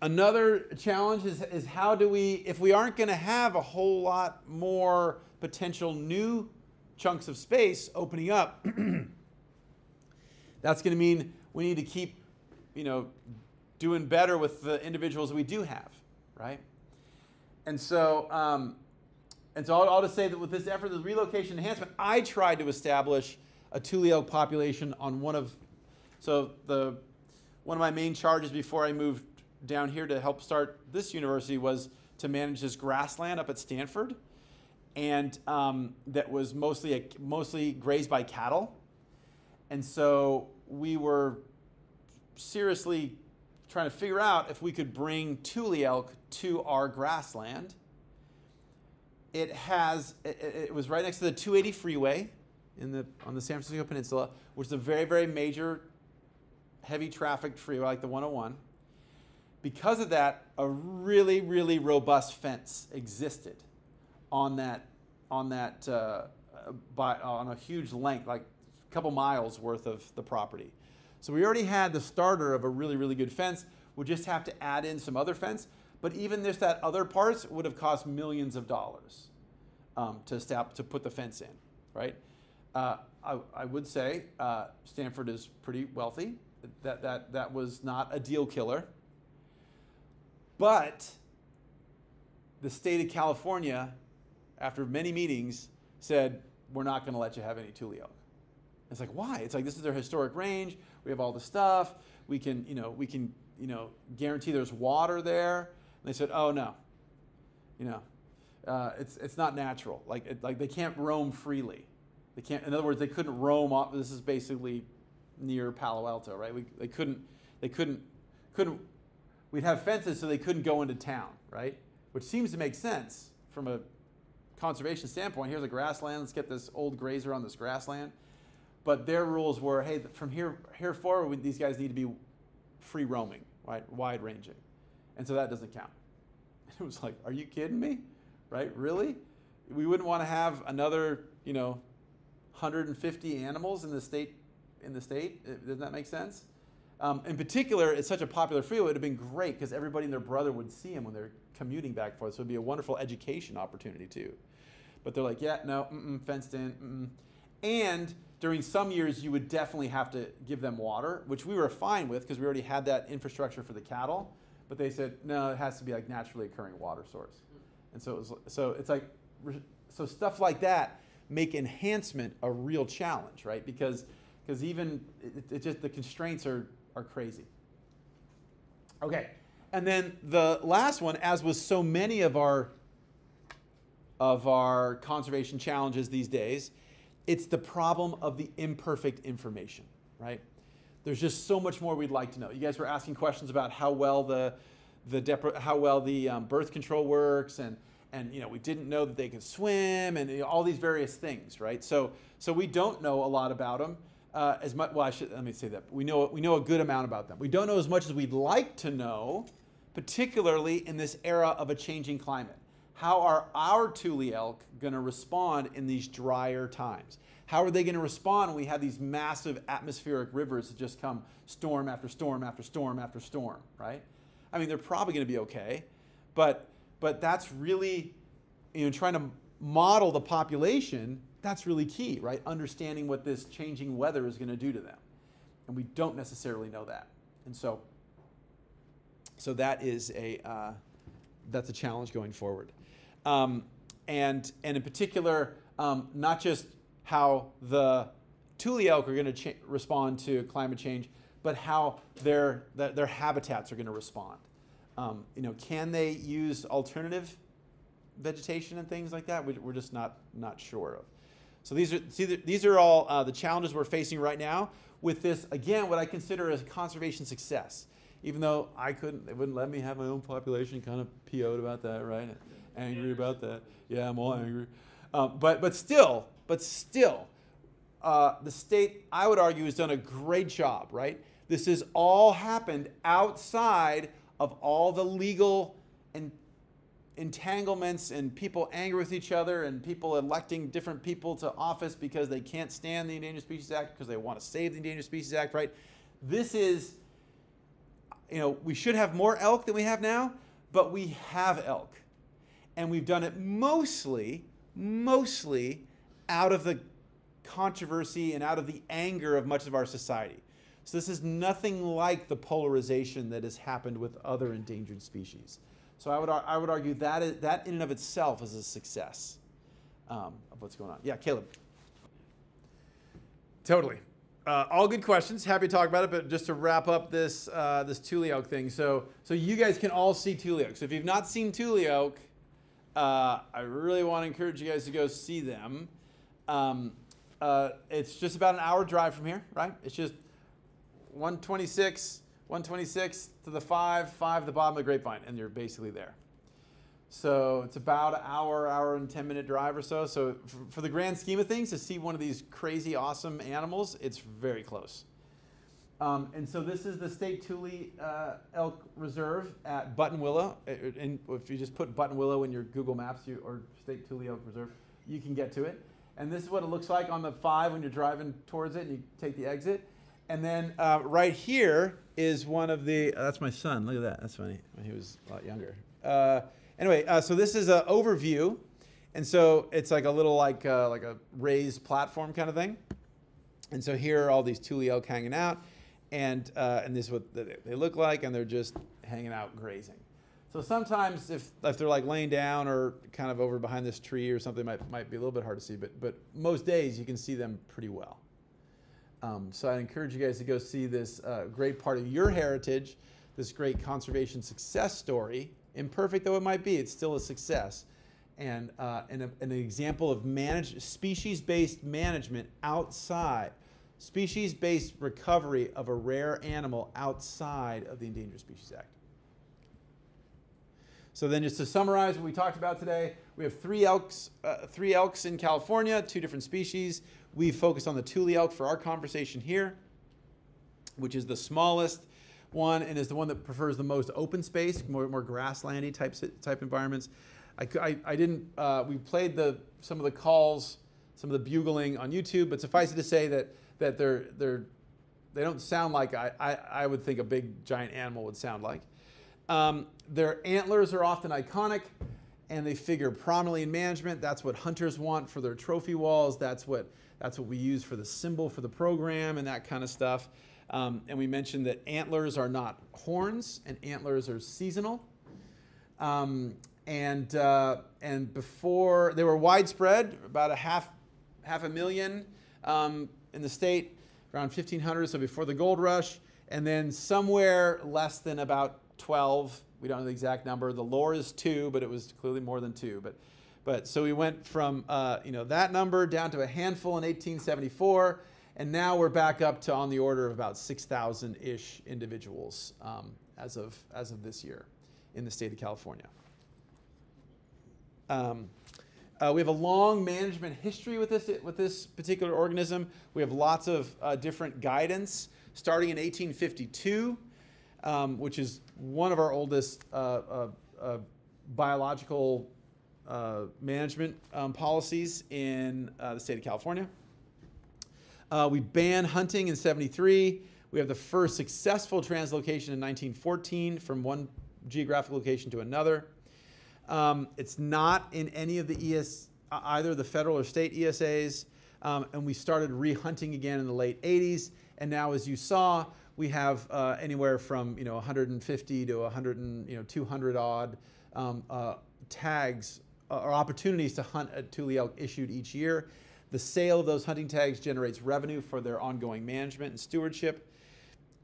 another challenge is, is how do we, if we aren't going to have a whole lot more potential new chunks of space opening up, that's going to mean we need to keep, you know, doing better with the individuals we do have, right? And so, um, and so I'll, I'll just say that with this effort, the relocation enhancement, I tried to establish a elk population on one of, so the one of my main charges before I moved down here to help start this university was to manage this grassland up at Stanford, and um, that was mostly a, mostly grazed by cattle, and so we were seriously trying to figure out if we could bring Tule elk to our grassland it has it, it- was right next to the 280 freeway in the on the San Francisco Peninsula, which is a very very major heavy traffic freeway like the 101. Because of that, a really really robust fence existed on that on that uh, by on a huge length, like a couple miles worth of the property. So we already had the starter of a really really good fence. We just have to add in some other fence. But even just that other parts would have cost millions of dollars um, to stop to put the fence in, right? Uh, I, I would say uh, Stanford is pretty wealthy. That that that was not a deal killer. But the state of California, after many meetings, said we're not going to let you have any Tule elk. It's like why? It's like this is their historic range. We have all the stuff. We can you know we can you know guarantee there's water there. And they said oh no, you know uh, it's it's not natural. Like it, like they can't roam freely. They can't. In other words, they couldn't roam off. This is basically near Palo Alto, right? We, they couldn't they couldn't couldn't. We'd have fences so they couldn't go into town, right? Which seems to make sense from a conservation standpoint. Here's a grassland. Let's get this old grazer on this grassland. But their rules were, hey, from here here forward, these guys need to be free roaming, right? Wide ranging, and so that doesn't count. And It was like, are you kidding me? Right? Really? We wouldn't want to have another, you know, 150 animals in the state. In the state, doesn't that make sense? Um, in particular, it's such a popular freeway. It would have been great because everybody and their brother would see him when they're commuting back and forth. So it'd be a wonderful education opportunity too. But they're like, yeah, no, mm-mm, fenced in. Mm-mm. And during some years, you would definitely have to give them water, which we were fine with because we already had that infrastructure for the cattle. But they said, no, it has to be like naturally occurring water source. And so it was, so it's like, so stuff like that make enhancement a real challenge, right? Because because even it, it just the constraints are are crazy. Okay, and then the last one, as with so many of our of our conservation challenges these days, it's the problem of the imperfect information, right? There's just so much more we'd like to know. You guys were asking questions about how well the the how well the um, birth control works, and and you know we didn't know that they can swim, and you know, all these various things, right? So so we don't know a lot about them uh, as much. Well, I should let me say that we know we know a good amount about them. We don't know as much as we'd like to know, particularly in this era of a changing climate. How are our Tule elk going to respond in these drier times? How are they going to respond when we have these massive atmospheric rivers that just come storm after storm after storm after storm, right? I mean, they're probably going to be okay, but but that's really, you know, trying to model the population. That's really key, right? Understanding what this changing weather is going to do to them, and we don't necessarily know that, and so, so that is a uh, that's a challenge going forward, um, and and in particular, um, not just how the Tule elk are going to respond to climate change, but how their their, habitats are going to respond. Um, you know, can they use alternative vegetation and things like that? We, we're just not not sure of. So these are see, these are all uh, the challenges we're facing right now with this again what I consider as conservation success. Even though I couldn't, they wouldn't let me have my own population. Kind of PO'd about that, right? Angry about that. Yeah, I'm all angry. Um, but but still, but still, uh, the state, I would argue, has done a great job, right? This has all happened outside of all the legal and entanglements and people angry with each other and people electing different people to office because they can't stand the Endangered Species Act because they want to save the Endangered Species Act, right? This is, you know, we should have more elk than we have now, but we have elk. And we've done it mostly, mostly out of the controversy and out of the anger of much of our society. So this is nothing like the polarization that has happened with other endangered species. So I would, I would argue that, is, that in and of itself is a success um, of what's going on. Yeah, Caleb. Totally. Uh, all good questions. Happy to talk about it, but just to wrap up this uh, this Oak thing. So so you guys can all see Tule Oak. So if you've not seen Tule Oak, uh, I really want to encourage you guys to go see them. Um, uh, it's just about an hour drive from here, right? It's just 126, 126 to the 5, 5 to the bottom of the grapevine, and you're basically there. So it's about an hour, hour and 10 minute drive or so. So for, for the grand scheme of things, to see one of these crazy, awesome animals, it's very close. Um, and so this is the State Tule uh, Elk Reserve at Buttonwillow. Uh, And if you just put Buttonwillow in your Google Maps you, or State Tule Elk Reserve, you can get to it. And this is what it looks like on the five when you're driving towards it and you take the exit. And then uh, right here is one of the. uh, that's my son. Look at that. That's funny. When he was a lot younger. Uh, anyway, uh, so this is an overview, and so it's like a little like uh, like a raised platform kind of thing. And so here are all these Tule elk hanging out, and uh, and this is what they look like, and they're just hanging out grazing. So sometimes if, if they're like laying down or kind of over behind this tree or something, might might be a little bit hard to see, but but most days you can see them pretty well. Um, so I encourage you guys to go see this uh, great part of your heritage, this great conservation success story. Imperfect though it might be, it's still a success, and uh, and a, an example of manage species-based management outside, species-based recovery of a rare animal outside of the Endangered Species Act. So then, just to summarize what we talked about today, we have three elks, uh, three elks in California, two different species. We focused on the Tule elk for our conversation here, which is the smallest one and is the one that prefers the most open space, more, more grasslandy type type environments. I, I, I didn't. Uh, we played the some of the calls, some of the bugling on YouTube, but suffice it to say that that they're they're they don't sound like I, I, I would think a big giant animal would sound like. Um, their antlers are often iconic and they figure prominently in management. That's what hunters want for their trophy walls. That's what, that's what we use for the symbol for the program and that kind of stuff. Um, and we mentioned that antlers are not horns and antlers are seasonal. Um, and, uh, and before they were widespread, about a half, half a million um, in the state, around 1500, so before the gold rush. And then somewhere less than about 12. We don't know the exact number. The lore is two, but it was clearly more than two. But, but so we went from uh, you know that number down to a handful in 1874, and now we're back up to on the order of about 6,000 ish individuals um, as of as of this year in the state of California. Um, uh, we have a long management history with this with this particular organism. We have lots of uh, different guidance, starting in 1852 um, which is one of our oldest uh, uh, uh, biological uh, management um, policies in the state of California. We ban hunting in 73. We have the first successful translocation in 1914 from one geographic location to another. Um, it's not in any of the ES, uh, either the federal or state ESAs. Um, and we started re-hunting again in the late 80s. And now, as you saw, we have uh, anywhere from you know 150 to 100 and you know 200 odd um, uh, tags uh, or opportunities to hunt at Tule elk issued each year. The sale of those hunting tags generates revenue for their ongoing management and stewardship,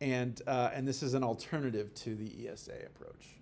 and uh, and this is an alternative to the ESA approach.